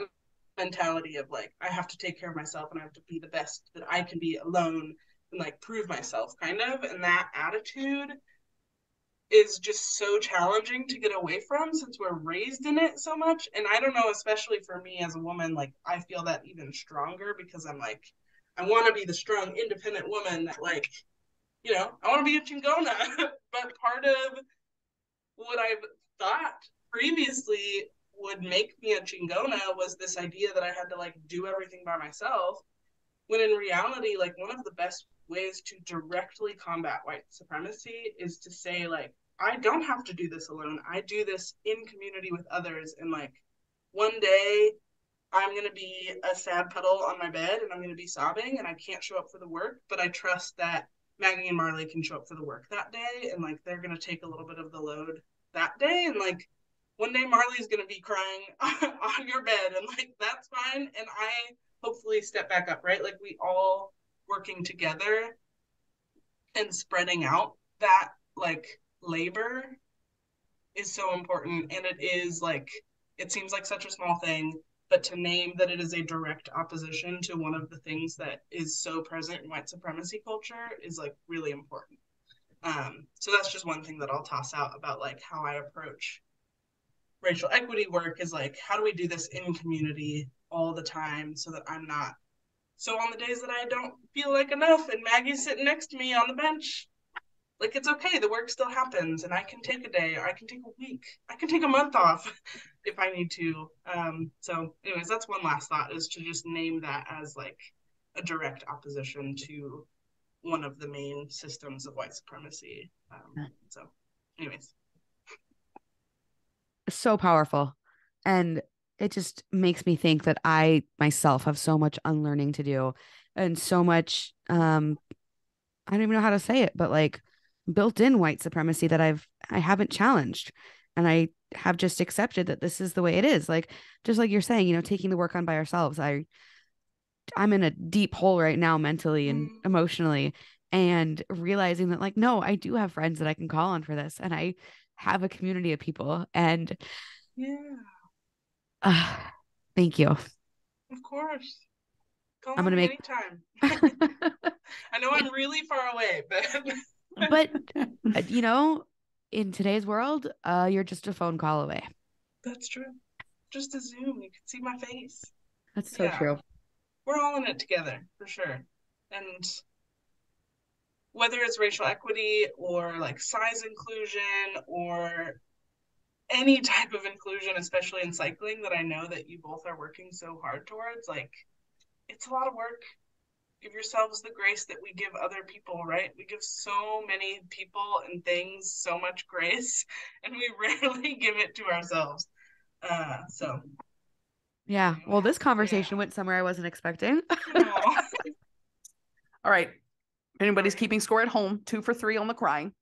Speaker 3: mentality of like, I have to take care of myself and I have to be the best that I can be alone and like prove myself, kind of. And that attitude is just so challenging to get away from since we're raised in it so much. And I don't know, especially for me as a woman, like I feel that even stronger because I'm like, I want to be the strong, independent woman that, like, you know, I want to be a chingona. but part of what I've thought previously would make me a chingona was this idea that I had to like do everything by myself. When in reality, like one of the best ways to directly combat white supremacy is to say, like, I don't have to do this alone. I do this in community with others. And like one day I'm going to be a sad puddle on my bed and I'm going to be sobbing and I can't show up for the work, but I trust that Maggie and Marley can show up for the work that day and like they're going to take a little bit of the load that day and like one day Marley's going to be crying on your bed and like that's fine and I hopefully step back up, right? Like we all working together and spreading out that like labor is so important. And it is like it seems like such a small thing but to name that it is a direct opposition to one of the things that is so present in white supremacy culture is like really important. Um, so that's just one thing that i'll toss out about like how i approach racial equity work is like how do we do this in community all the time so that i'm not so on the days that i don't feel like enough and maggie's sitting next to me on the bench like it's okay the work still happens and i can take a day or i can take a week i can take a month off if i need to. Um so anyways that's one last thought is to just name that as like a direct opposition to one of the main systems of white supremacy. Um, so anyways.
Speaker 1: So powerful. And it just makes me think that i myself have so much unlearning to do and so much um i don't even know how to say it but like built-in white supremacy that I've I haven't challenged. And I have just accepted that this is the way it is. Like just like you're saying you know taking the work on by ourselves I I'm in a deep hole right now mentally and mm. emotionally and realizing that like no I do have friends that I can call on for this and I have a community of people and
Speaker 3: yeah
Speaker 1: uh, thank you
Speaker 3: of course Call I'm gonna make anytime. I know I'm really far away, but
Speaker 1: but uh, you know, in today's world, uh, you're just a phone call away.
Speaker 3: That's true. Just a Zoom, you can see my face.
Speaker 1: That's so yeah. true.
Speaker 3: We're all in it together for sure. And whether it's racial equity or like size inclusion or any type of inclusion, especially in cycling, that I know that you both are working so hard towards, like it's a lot of work give yourselves the grace that we give other people, right? We give so many people and things so much grace, and we rarely give it to ourselves. Uh, so,
Speaker 1: yeah. Well, this conversation yeah. went somewhere I wasn't expecting.
Speaker 2: All right. anybody's keeping score at home, two for three on the crying.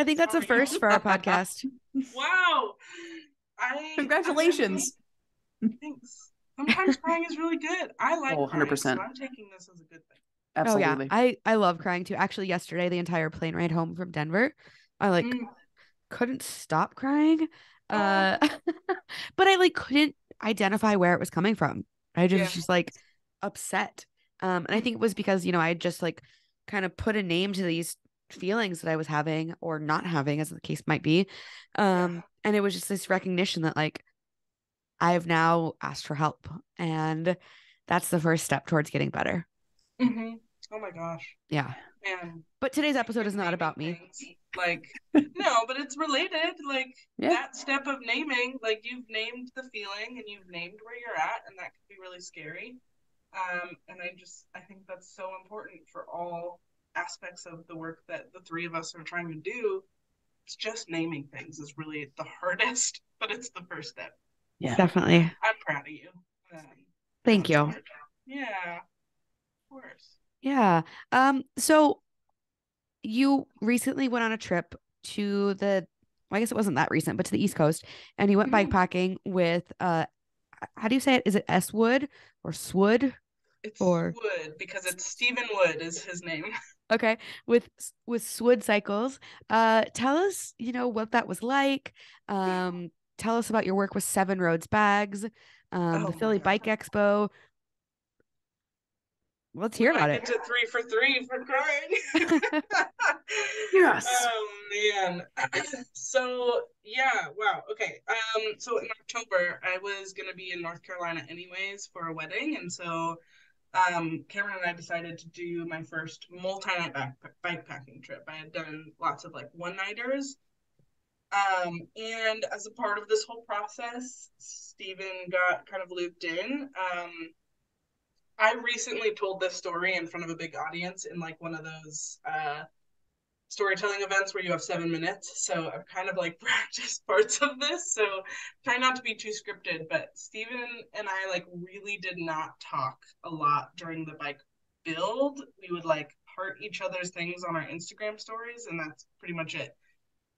Speaker 1: I think that's a first for our podcast.
Speaker 3: Wow. I
Speaker 2: Congratulations.
Speaker 3: I Thanks sometimes crying is really good. I like oh, 100%. Crying, so I'm taking this as a good thing.
Speaker 2: Absolutely.
Speaker 1: Oh, yeah. I, I love crying too. Actually, yesterday, the entire plane ride home from Denver, I like mm. couldn't stop crying. Uh, but I like couldn't identify where it was coming from. I just yeah. was just like upset. Um, and I think it was because, you know, I just like kind of put a name to these feelings that I was having or not having, as the case might be. Um, yeah. and it was just this recognition that like I have now asked for help. And that's the first step towards getting better.
Speaker 3: Mm-hmm. Oh my gosh.
Speaker 1: Yeah.
Speaker 3: Man.
Speaker 1: But today's episode is not about me.
Speaker 3: Like, no, but it's related. Like, yeah. that step of naming, like, you've named the feeling and you've named where you're at, and that can be really scary. Um, and I just, I think that's so important for all aspects of the work that the three of us are trying to do. It's just naming things is really the hardest, but it's the first step.
Speaker 1: Yeah, definitely.
Speaker 3: I'm proud of you. Um,
Speaker 1: Thank you.
Speaker 3: Yeah, of course.
Speaker 1: Yeah. Um. So you recently went on a trip to the. Well, I guess it wasn't that recent, but to the East Coast, and you went mm-hmm. bikepacking with. Uh, how do you say it? Is it S Wood or Swood?
Speaker 3: It's or Wood because it's Stephen Wood is his name.
Speaker 1: Okay, with with Swood Cycles, uh, tell us, you know, what that was like. Um, tell us about your work with Seven Roads Bags, um, oh, the Philly Bike Expo. Let's hear about it.
Speaker 3: To three for three for crying.
Speaker 2: Yes.
Speaker 3: Oh man. so yeah, wow. Okay. Um, so in October I was gonna be in North Carolina anyways for a wedding, and so um Cameron and I decided to do my first multi-night back bike packing trip. I had done lots of like one-nighters. Um, and as a part of this whole process, Stephen got kind of looped in. Um, I recently told this story in front of a big audience in like one of those uh storytelling events where you have seven minutes. So I've kind of like practiced parts of this. So try not to be too scripted. But Stephen and I like really did not talk a lot during the bike build. We would like heart each other's things on our Instagram stories, and that's pretty much it.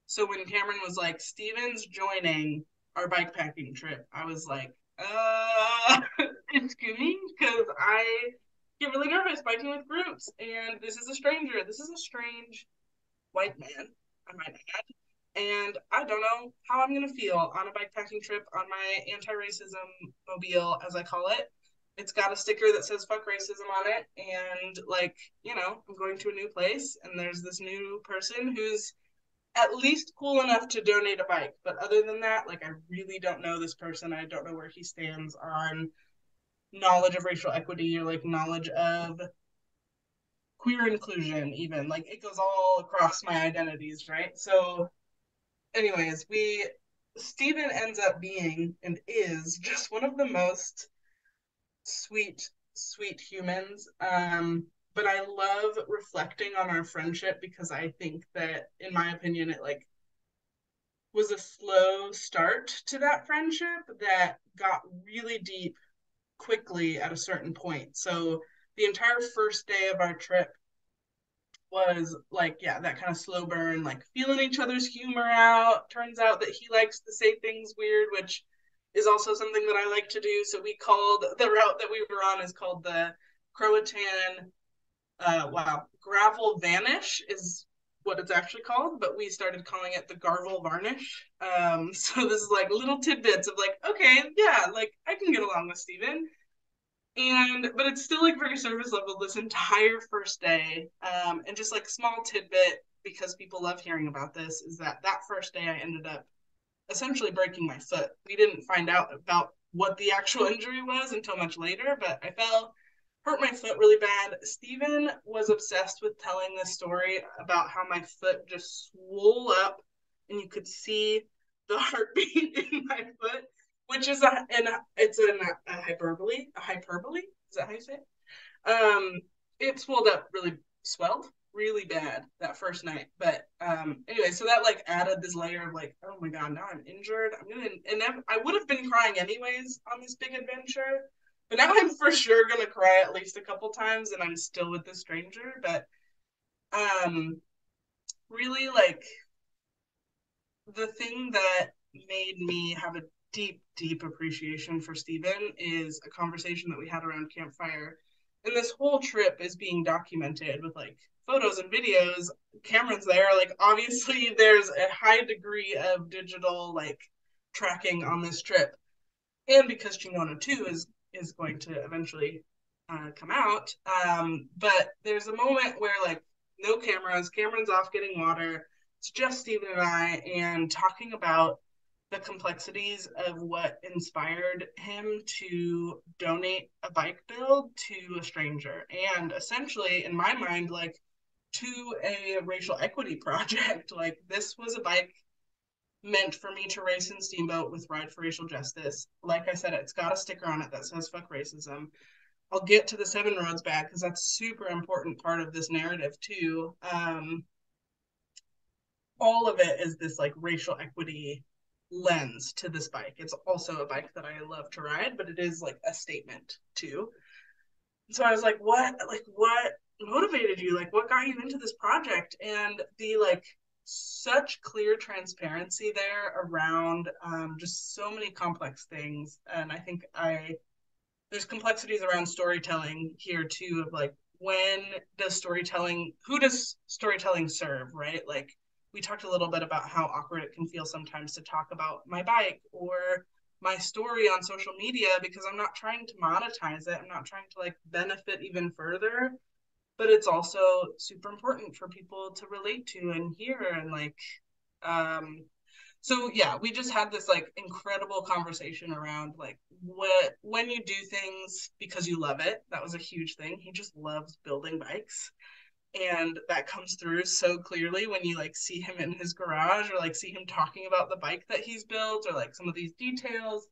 Speaker 3: So when Cameron was like, Stephen's joining our bike packing trip, I was like, uh, excuse me, because I get really nervous biking with groups, and this is a stranger. This is a strange white man, I might add. And I don't know how I'm gonna feel on a bikepacking trip on my anti-racism mobile, as I call it. It's got a sticker that says "fuck racism" on it, and like you know, I'm going to a new place, and there's this new person who's at least cool enough to donate a bike. But other than that, like I really don't know this person. I don't know where he stands on knowledge of racial equity or like knowledge of queer inclusion even like it goes all across my identities right? So anyways we Stephen ends up being and is just one of the most sweet sweet humans. Um but I love reflecting on our friendship because I think that in my opinion it like was a slow start to that friendship that got really deep quickly at a certain point. So the entire first day of our trip was like yeah that kind of slow burn like feeling each other's humor out. Turns out that he likes to say things weird which is also something that i like to do. So we called the route that we were on is called the croatan uh wow gravel vanish is what it's actually called but we started calling it the garvel varnish. Um so this is like little tidbits of like okay yeah like i can get along with Stephen and but it's still like very service level this entire first day. Um and just like small tidbit because people love hearing about this is that that first day i ended up essentially breaking my foot. We didn't find out about what the actual injury was until much later but i fell hurt my foot really bad. Stephen was obsessed with telling this story about how my foot just swole up and you could see the heartbeat in my foot which is a and it's an, a hyperbole. A hyperbole is that how you say it? Um, it swelled up really swelled really bad that first night. But um, anyway, so that like added this layer of like, oh my god, now I'm injured. I'm gonna and I would have been crying anyways on this big adventure, but now I'm for sure gonna cry at least a couple times, and I'm still with this stranger. But um, really like the thing that made me have a deep, deep appreciation for Stephen is a conversation that we had around campfire. And this whole trip is being documented with like photos and videos. Cameron's there. Like, obviously, there's a high degree of digital like tracking on this trip. And because Chingona 2 is is going to eventually uh, come out. Um, but there's a moment where like no cameras, Cameron's off getting water. It's just Stephen and I and talking about the complexities of what inspired him to donate a bike build to a stranger. And essentially in my mind like to a racial equity project like this was a bike meant for me to race in steamboat with ride for racial justice. Like i said it's got a sticker on it that says fuck racism. I'll get to the seven roads bag because that's super important part of this narrative too. Um all of it is this like racial equity lens to this bike. It's also a bike that I love to ride, but it is like a statement too. So I was like, what like what motivated you? Like what got you into this project? And the like such clear transparency there around um, just so many complex things. And I think I there's complexities around storytelling here too of like when does storytelling who does storytelling serve, right? Like we talked a little bit about how awkward it can feel sometimes to talk about my bike or my story on social media because I'm not trying to monetize it. I'm not trying to like benefit even further. But it's also super important for people to relate to and hear and like um so yeah, we just had this like incredible conversation around like what when you do things because you love it. That was a huge thing. He just loves building bikes and that comes through so clearly when you like see him in his garage or like see him talking about the bike that he's built or like some of these details.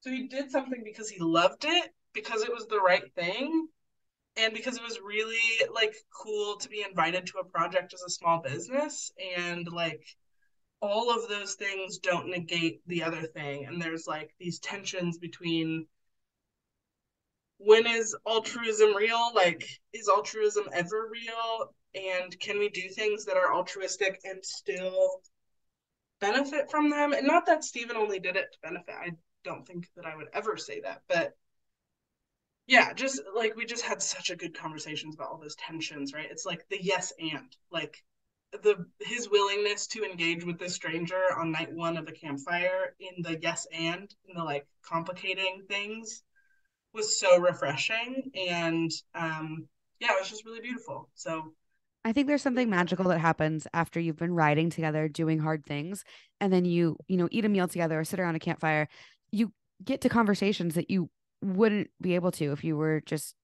Speaker 3: So he did something because he loved it because it was the right thing and because it was really like cool to be invited to a project as a small business and like all of those things don't negate the other thing and there's like these tensions between when is altruism real? Like, is altruism ever real? And can we do things that are altruistic and still benefit from them? And not that Stephen only did it to benefit. I don't think that I would ever say that, but yeah, just like we just had such a good conversations about all those tensions, right? It's like the yes and like the his willingness to engage with this stranger on night one of the campfire in the yes and in the like complicating things was so refreshing and um yeah it was just really beautiful so
Speaker 1: I think there's something magical that happens after you've been riding together, doing hard things, and then you, you know, eat a meal together or sit around a campfire. You get to conversations that you wouldn't be able to if you were just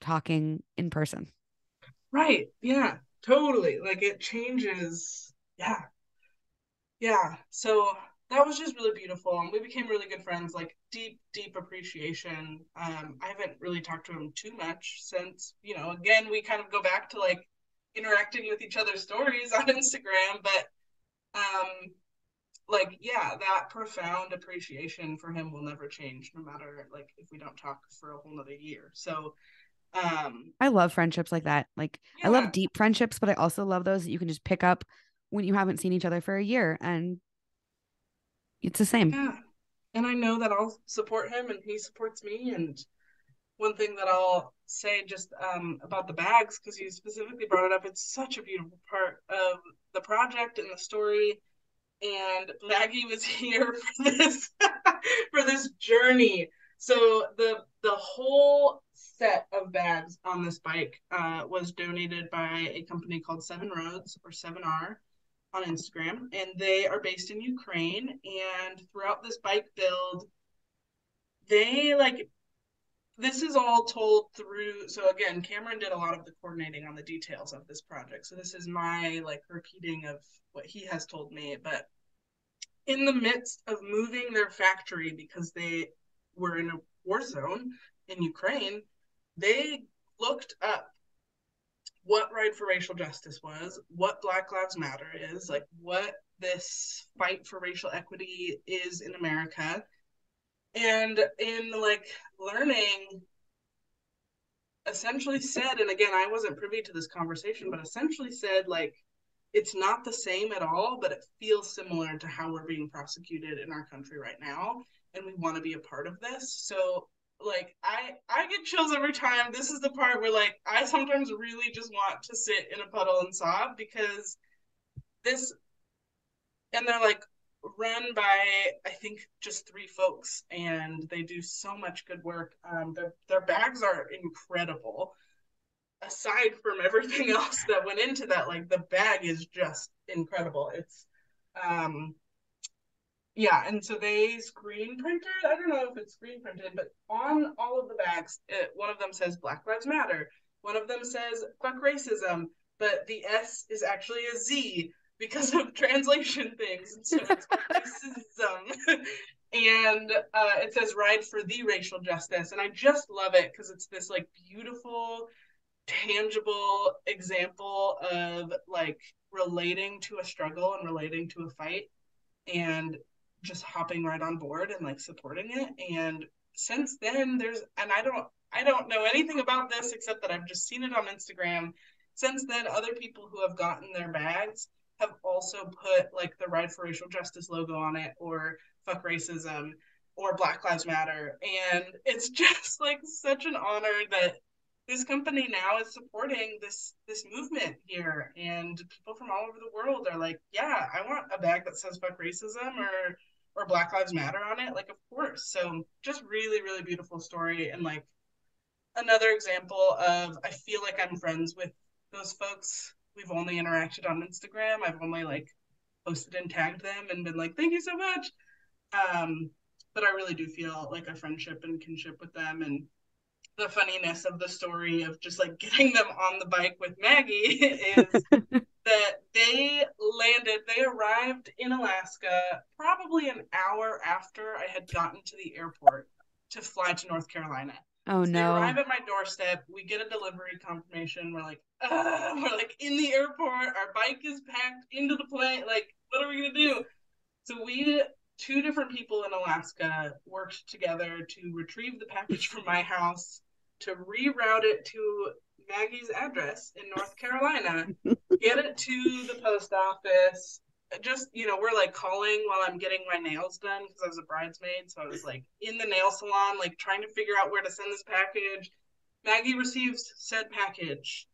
Speaker 1: talking in person.
Speaker 3: Right. Yeah. Totally. Like it changes. Yeah. Yeah. So that was just really beautiful and we became really good friends like deep deep appreciation. Um i haven't really talked to him too much since you know again we kind of go back to like interacting with each other's stories on instagram but um like yeah that profound appreciation for him will never change no matter like if we don't talk for a whole nother year. So um
Speaker 1: i love friendships like that. Like yeah. i love deep friendships but i also love those that you can just pick up when you haven't seen each other for a year and it's the same.
Speaker 3: Yeah. And I know that I'll support him and he supports me. And one thing that I'll say just um, about the bags, because you specifically brought it up, it's such a beautiful part of the project and the story. And Maggie was here for this for this journey. So the the whole set of bags on this bike uh, was donated by a company called Seven Roads or Seven R on Instagram, and they are based in Ukraine. And throughout this bike build, they like this is all told through. So again, Cameron did a lot of the coordinating on the details of this project. So this is my like repeating of what he has told me. But in the midst of moving their factory because they were in a war zone in Ukraine, they looked up what Ride for Racial Justice was, what Black Lives Matter is, like what this fight for racial equity is in America. And in like learning, essentially said, and again, I wasn't privy to this conversation, but essentially said, like, it's not the same at all, but it feels similar to how we're being prosecuted in our country right now. And we want to be a part of this. So like I I get chills every time. This is the part where like I sometimes really just want to sit in a puddle and sob because this and they're like run by I think just three folks and they do so much good work. Um their their bags are incredible. Aside from everything else that went into that, like the bag is just incredible. It's um yeah, and so they screen printed. I don't know if it's screen printed, but on all of the bags, it, one of them says Black Lives Matter. One of them says fuck racism, but the S is actually a Z because of translation things. And so it's racism. and uh, it says ride for the racial justice. And I just love it because it's this like beautiful, tangible example of like relating to a struggle and relating to a fight and just hopping right on board and like supporting it. And since then there's and i don't i don't know anything about this except that i've just seen it on instagram. Since then other people who have gotten their bags have also put like the ride for racial justice logo on it or fuck racism or black lives matter. And it's just like such an honor that this company now is supporting this this movement here. And people from all over the world are like yeah i want a bag that says fuck racism or or Black Lives Matter on it, like of course. So just really, really beautiful story and like another example of I feel like I'm friends with those folks. We've only interacted on Instagram. I've only like posted and tagged them and been like, thank you so much. Um, but I really do feel like a friendship and kinship with them and the funniness of the story of just like getting them on the bike with Maggie is that they landed, they arrived in Alaska probably an hour after I had gotten to the airport to fly to North Carolina.
Speaker 1: Oh
Speaker 3: So
Speaker 1: no.
Speaker 3: They arrive at my doorstep. We get a delivery confirmation. We're like, uh, we're like in the airport. Our bike is packed into the plane. Like, what are we gonna do? So we, two different people in Alaska, worked together to retrieve the package from my house, to reroute it to Maggie's address in North Carolina, get it to the post office. Just you know, we're like calling while I'm getting my nails done because I was a bridesmaid, so I was like in the nail salon, like trying to figure out where to send this package. Maggie receives said package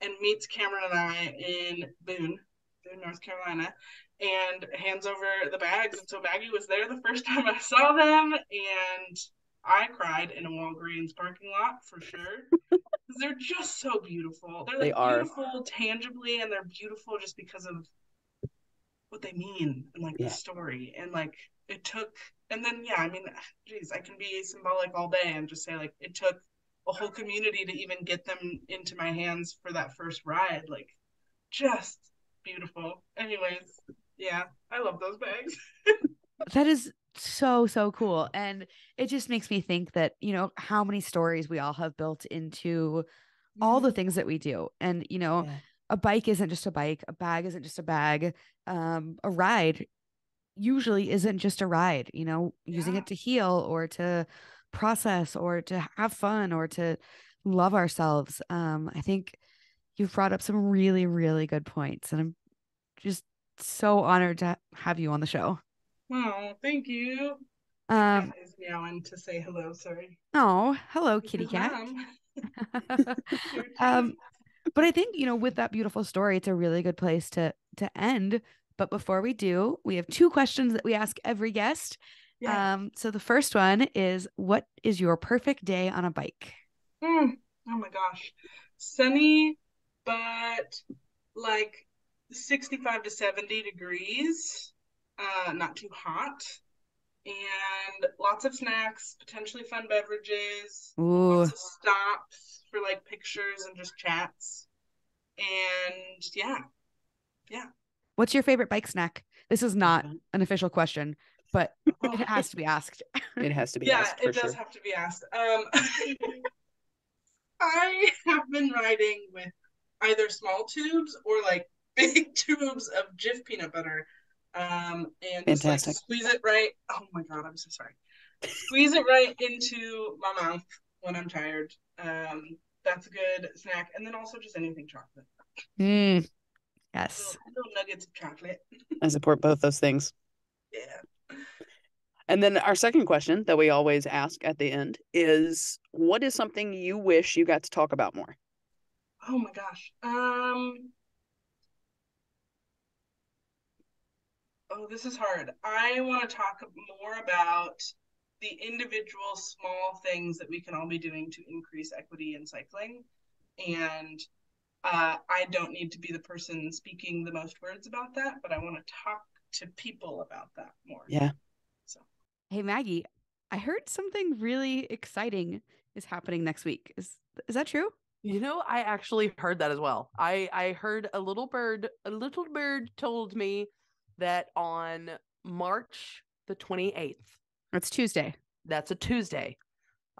Speaker 3: and meets Cameron and I in Boone, Boone, North Carolina, and hands over the bags. And so Maggie was there the first time I saw them, and I cried in a Walgreens parking lot for sure. Because they're just so beautiful. They're like
Speaker 2: They are.
Speaker 3: beautiful tangibly, and they're beautiful just because of what they mean and like
Speaker 2: Yeah.
Speaker 3: the story. And like it took, and then yeah, I mean, geez, I can be symbolic all day and just say like it took a whole community to even get them into my hands for that first ride. Like just beautiful. Anyways, yeah, I love those bags.
Speaker 1: That is so so cool and it just makes me think that you know how many stories we all have built into all the things that we do and you know
Speaker 2: Yeah.
Speaker 1: a bike isn't just a bike a bag isn't just a bag um a ride usually isn't just a ride you know using it to heal or to process or to have fun or to love ourselves um i think you've brought up some really really good points and i'm just so honored to have you on the show
Speaker 3: Oh, thank you.
Speaker 1: um
Speaker 3: is meowing to say hello. Sorry.
Speaker 1: oh hello kitty cat um but i think you know with that beautiful story it's a really good place to to end but before we do we have two questions that we ask every guest
Speaker 3: yeah.
Speaker 1: um so the first one is what is your perfect day on a bike
Speaker 3: Mm, oh my gosh. Sunny, but like 65 to 70 degrees. Uh, not too hot. And lots of snacks, potentially fun beverages,
Speaker 1: Ooh.
Speaker 3: lots of stops for like pictures and just chats. And yeah, yeah.
Speaker 1: what's your favorite bike snack this is not an official question but it has to be asked
Speaker 2: It has to be
Speaker 3: yeah,
Speaker 2: asked for
Speaker 3: it does
Speaker 2: sure.
Speaker 3: have to be asked. Um, I have been riding with either small tubes or like big tubes of Jif peanut butter. Um, and just like
Speaker 2: Fantastic.
Speaker 3: squeeze it right. Oh my God, I'm so sorry. Squeeze it right into my mouth when I'm tired. Um, that's a good snack. And then also just anything chocolate.
Speaker 1: Mm, yes
Speaker 3: Little, little nuggets of chocolate.
Speaker 2: I support both those things.
Speaker 3: Yeah.
Speaker 2: And then our second question that we always ask at the end is what is something you wish you got to talk about more?
Speaker 3: Oh my gosh. Um. Oh, this is hard. I want to talk more about the individual small things that we can all be doing to increase equity in cycling. And uh, I don't need to be the person speaking the most words about that, but I want to talk to people about that more.
Speaker 2: Yeah.
Speaker 3: So,
Speaker 1: hey maggie i heard something really exciting is happening next week is is that true
Speaker 4: You know, I actually heard that as well. I I heard a little bird, a little bird told me that on March the 28th,
Speaker 1: that's tuesday
Speaker 4: that's a Tuesday,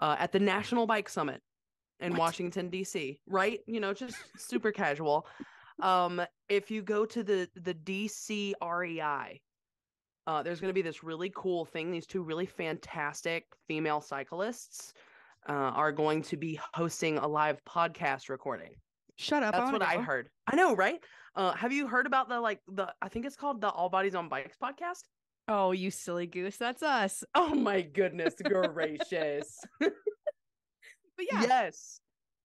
Speaker 4: uh, at the National Bike Summit in
Speaker 1: What?
Speaker 4: Washington D.C. Right? You know, just super casual. Um, if you go to the the DC REI, uh, there's going to be this really cool thing. These two really fantastic female cyclists uh, are going to be hosting a live podcast recording.
Speaker 1: Shut up
Speaker 4: That's
Speaker 1: wanna
Speaker 4: what I heard. I know, right? Uh, have you heard about the like the I think it's called the All Bodies on Bikes podcast?
Speaker 1: oh you silly goose that's us
Speaker 4: Oh my goodness gracious!
Speaker 1: but yeah
Speaker 4: Yes,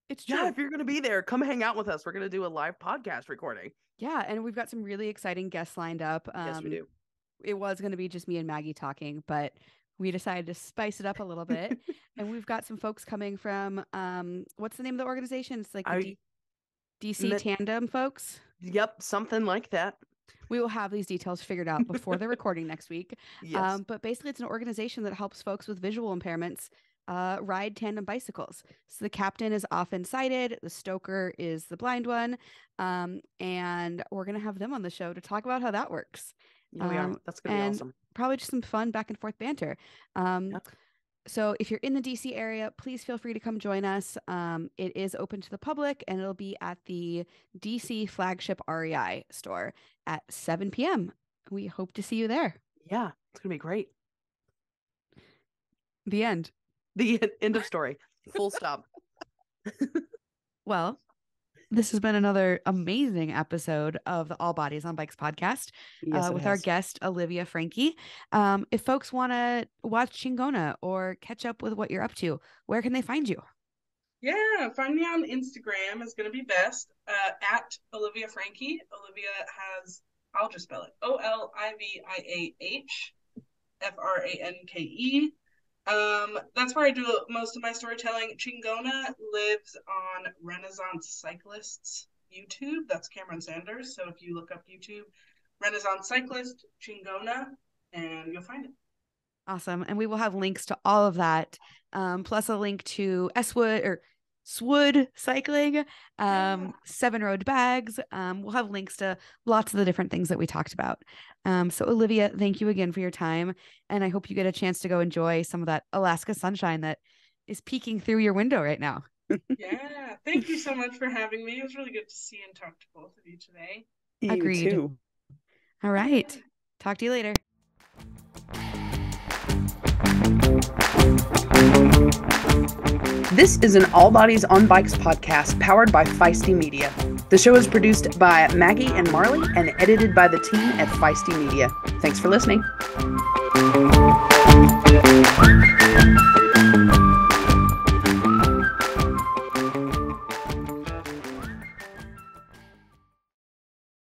Speaker 1: it's true
Speaker 4: yeah. If you're gonna be there, come hang out with us. We're gonna do a live podcast recording.
Speaker 1: Yeah, and we've got some really exciting guests lined up. Um,
Speaker 4: yes, we do.
Speaker 1: it was going to be just me and Maggie talking, but we decided to spice it up a little bit. and we've got some folks coming from um what's the name of the organization? It's like
Speaker 4: I-
Speaker 1: D- DC
Speaker 4: Ne-
Speaker 1: Tandem folks.
Speaker 4: Yep, something like that.
Speaker 1: We will have these details figured out before the recording next week.
Speaker 4: Yes.
Speaker 1: Um, but basically, it's an organization that helps folks with visual impairments uh, ride tandem bicycles. So the captain is often sighted, the stoker is the blind one, um, and we're gonna have them on the show to talk about how that works.
Speaker 4: Yeah, we are.
Speaker 1: um,
Speaker 4: That's gonna be
Speaker 1: and-
Speaker 4: awesome.
Speaker 1: Probably just some fun back and forth banter. Um,
Speaker 4: Yeah.
Speaker 1: So if you're in the DC area, please feel free to come join us. Um, it is open to the public, and it'll be at the DC flagship REI store at 7 p.m. We hope to see you there.
Speaker 4: Yeah, it's gonna be great.
Speaker 1: The end.
Speaker 4: The en- end of story. Full stop.
Speaker 1: Well, this has been another amazing episode of the All Bodies on Bikes podcast
Speaker 2: Yes,
Speaker 1: uh,
Speaker 2: it
Speaker 1: with our guest, Oliviah Franke. Um, if folks want to watch Chingona or catch up with what you're up to, where can they find you?
Speaker 3: Yeah, find me on Instagram is gonna be best. Uh, at Oliviah Franke. Olivia has I'll just spell it O L I V I A H F R A N K E. Um, that's where I do most of my storytelling. Chingona lives on Renaissance Cyclists YouTube. That's Cameron Sanders. So if you look up YouTube, Renaissance Cyclist Chingona, and you'll find it.
Speaker 1: Awesome. And we will have links to all of that, um, plus a link to S-Wood or Swood cycling, um, seven road bags. Um, we'll have links to lots of the different things that we talked about. Um, so Oliviah, thank you again for your time. And I hope you get a chance to go enjoy some of that Alaska sunshine that is peeking through your window right now.
Speaker 3: Yeah, thank you so much for having me. It was really good to see and talk to both of you today.
Speaker 2: You
Speaker 1: Agreed.
Speaker 2: too.
Speaker 1: All right. Talk to you later.
Speaker 2: This is an All Bodies on Bikes podcast powered by Feisty Media. The show is produced by Maggie and Marley and edited by the team at Feisty Media. Thanks for listening.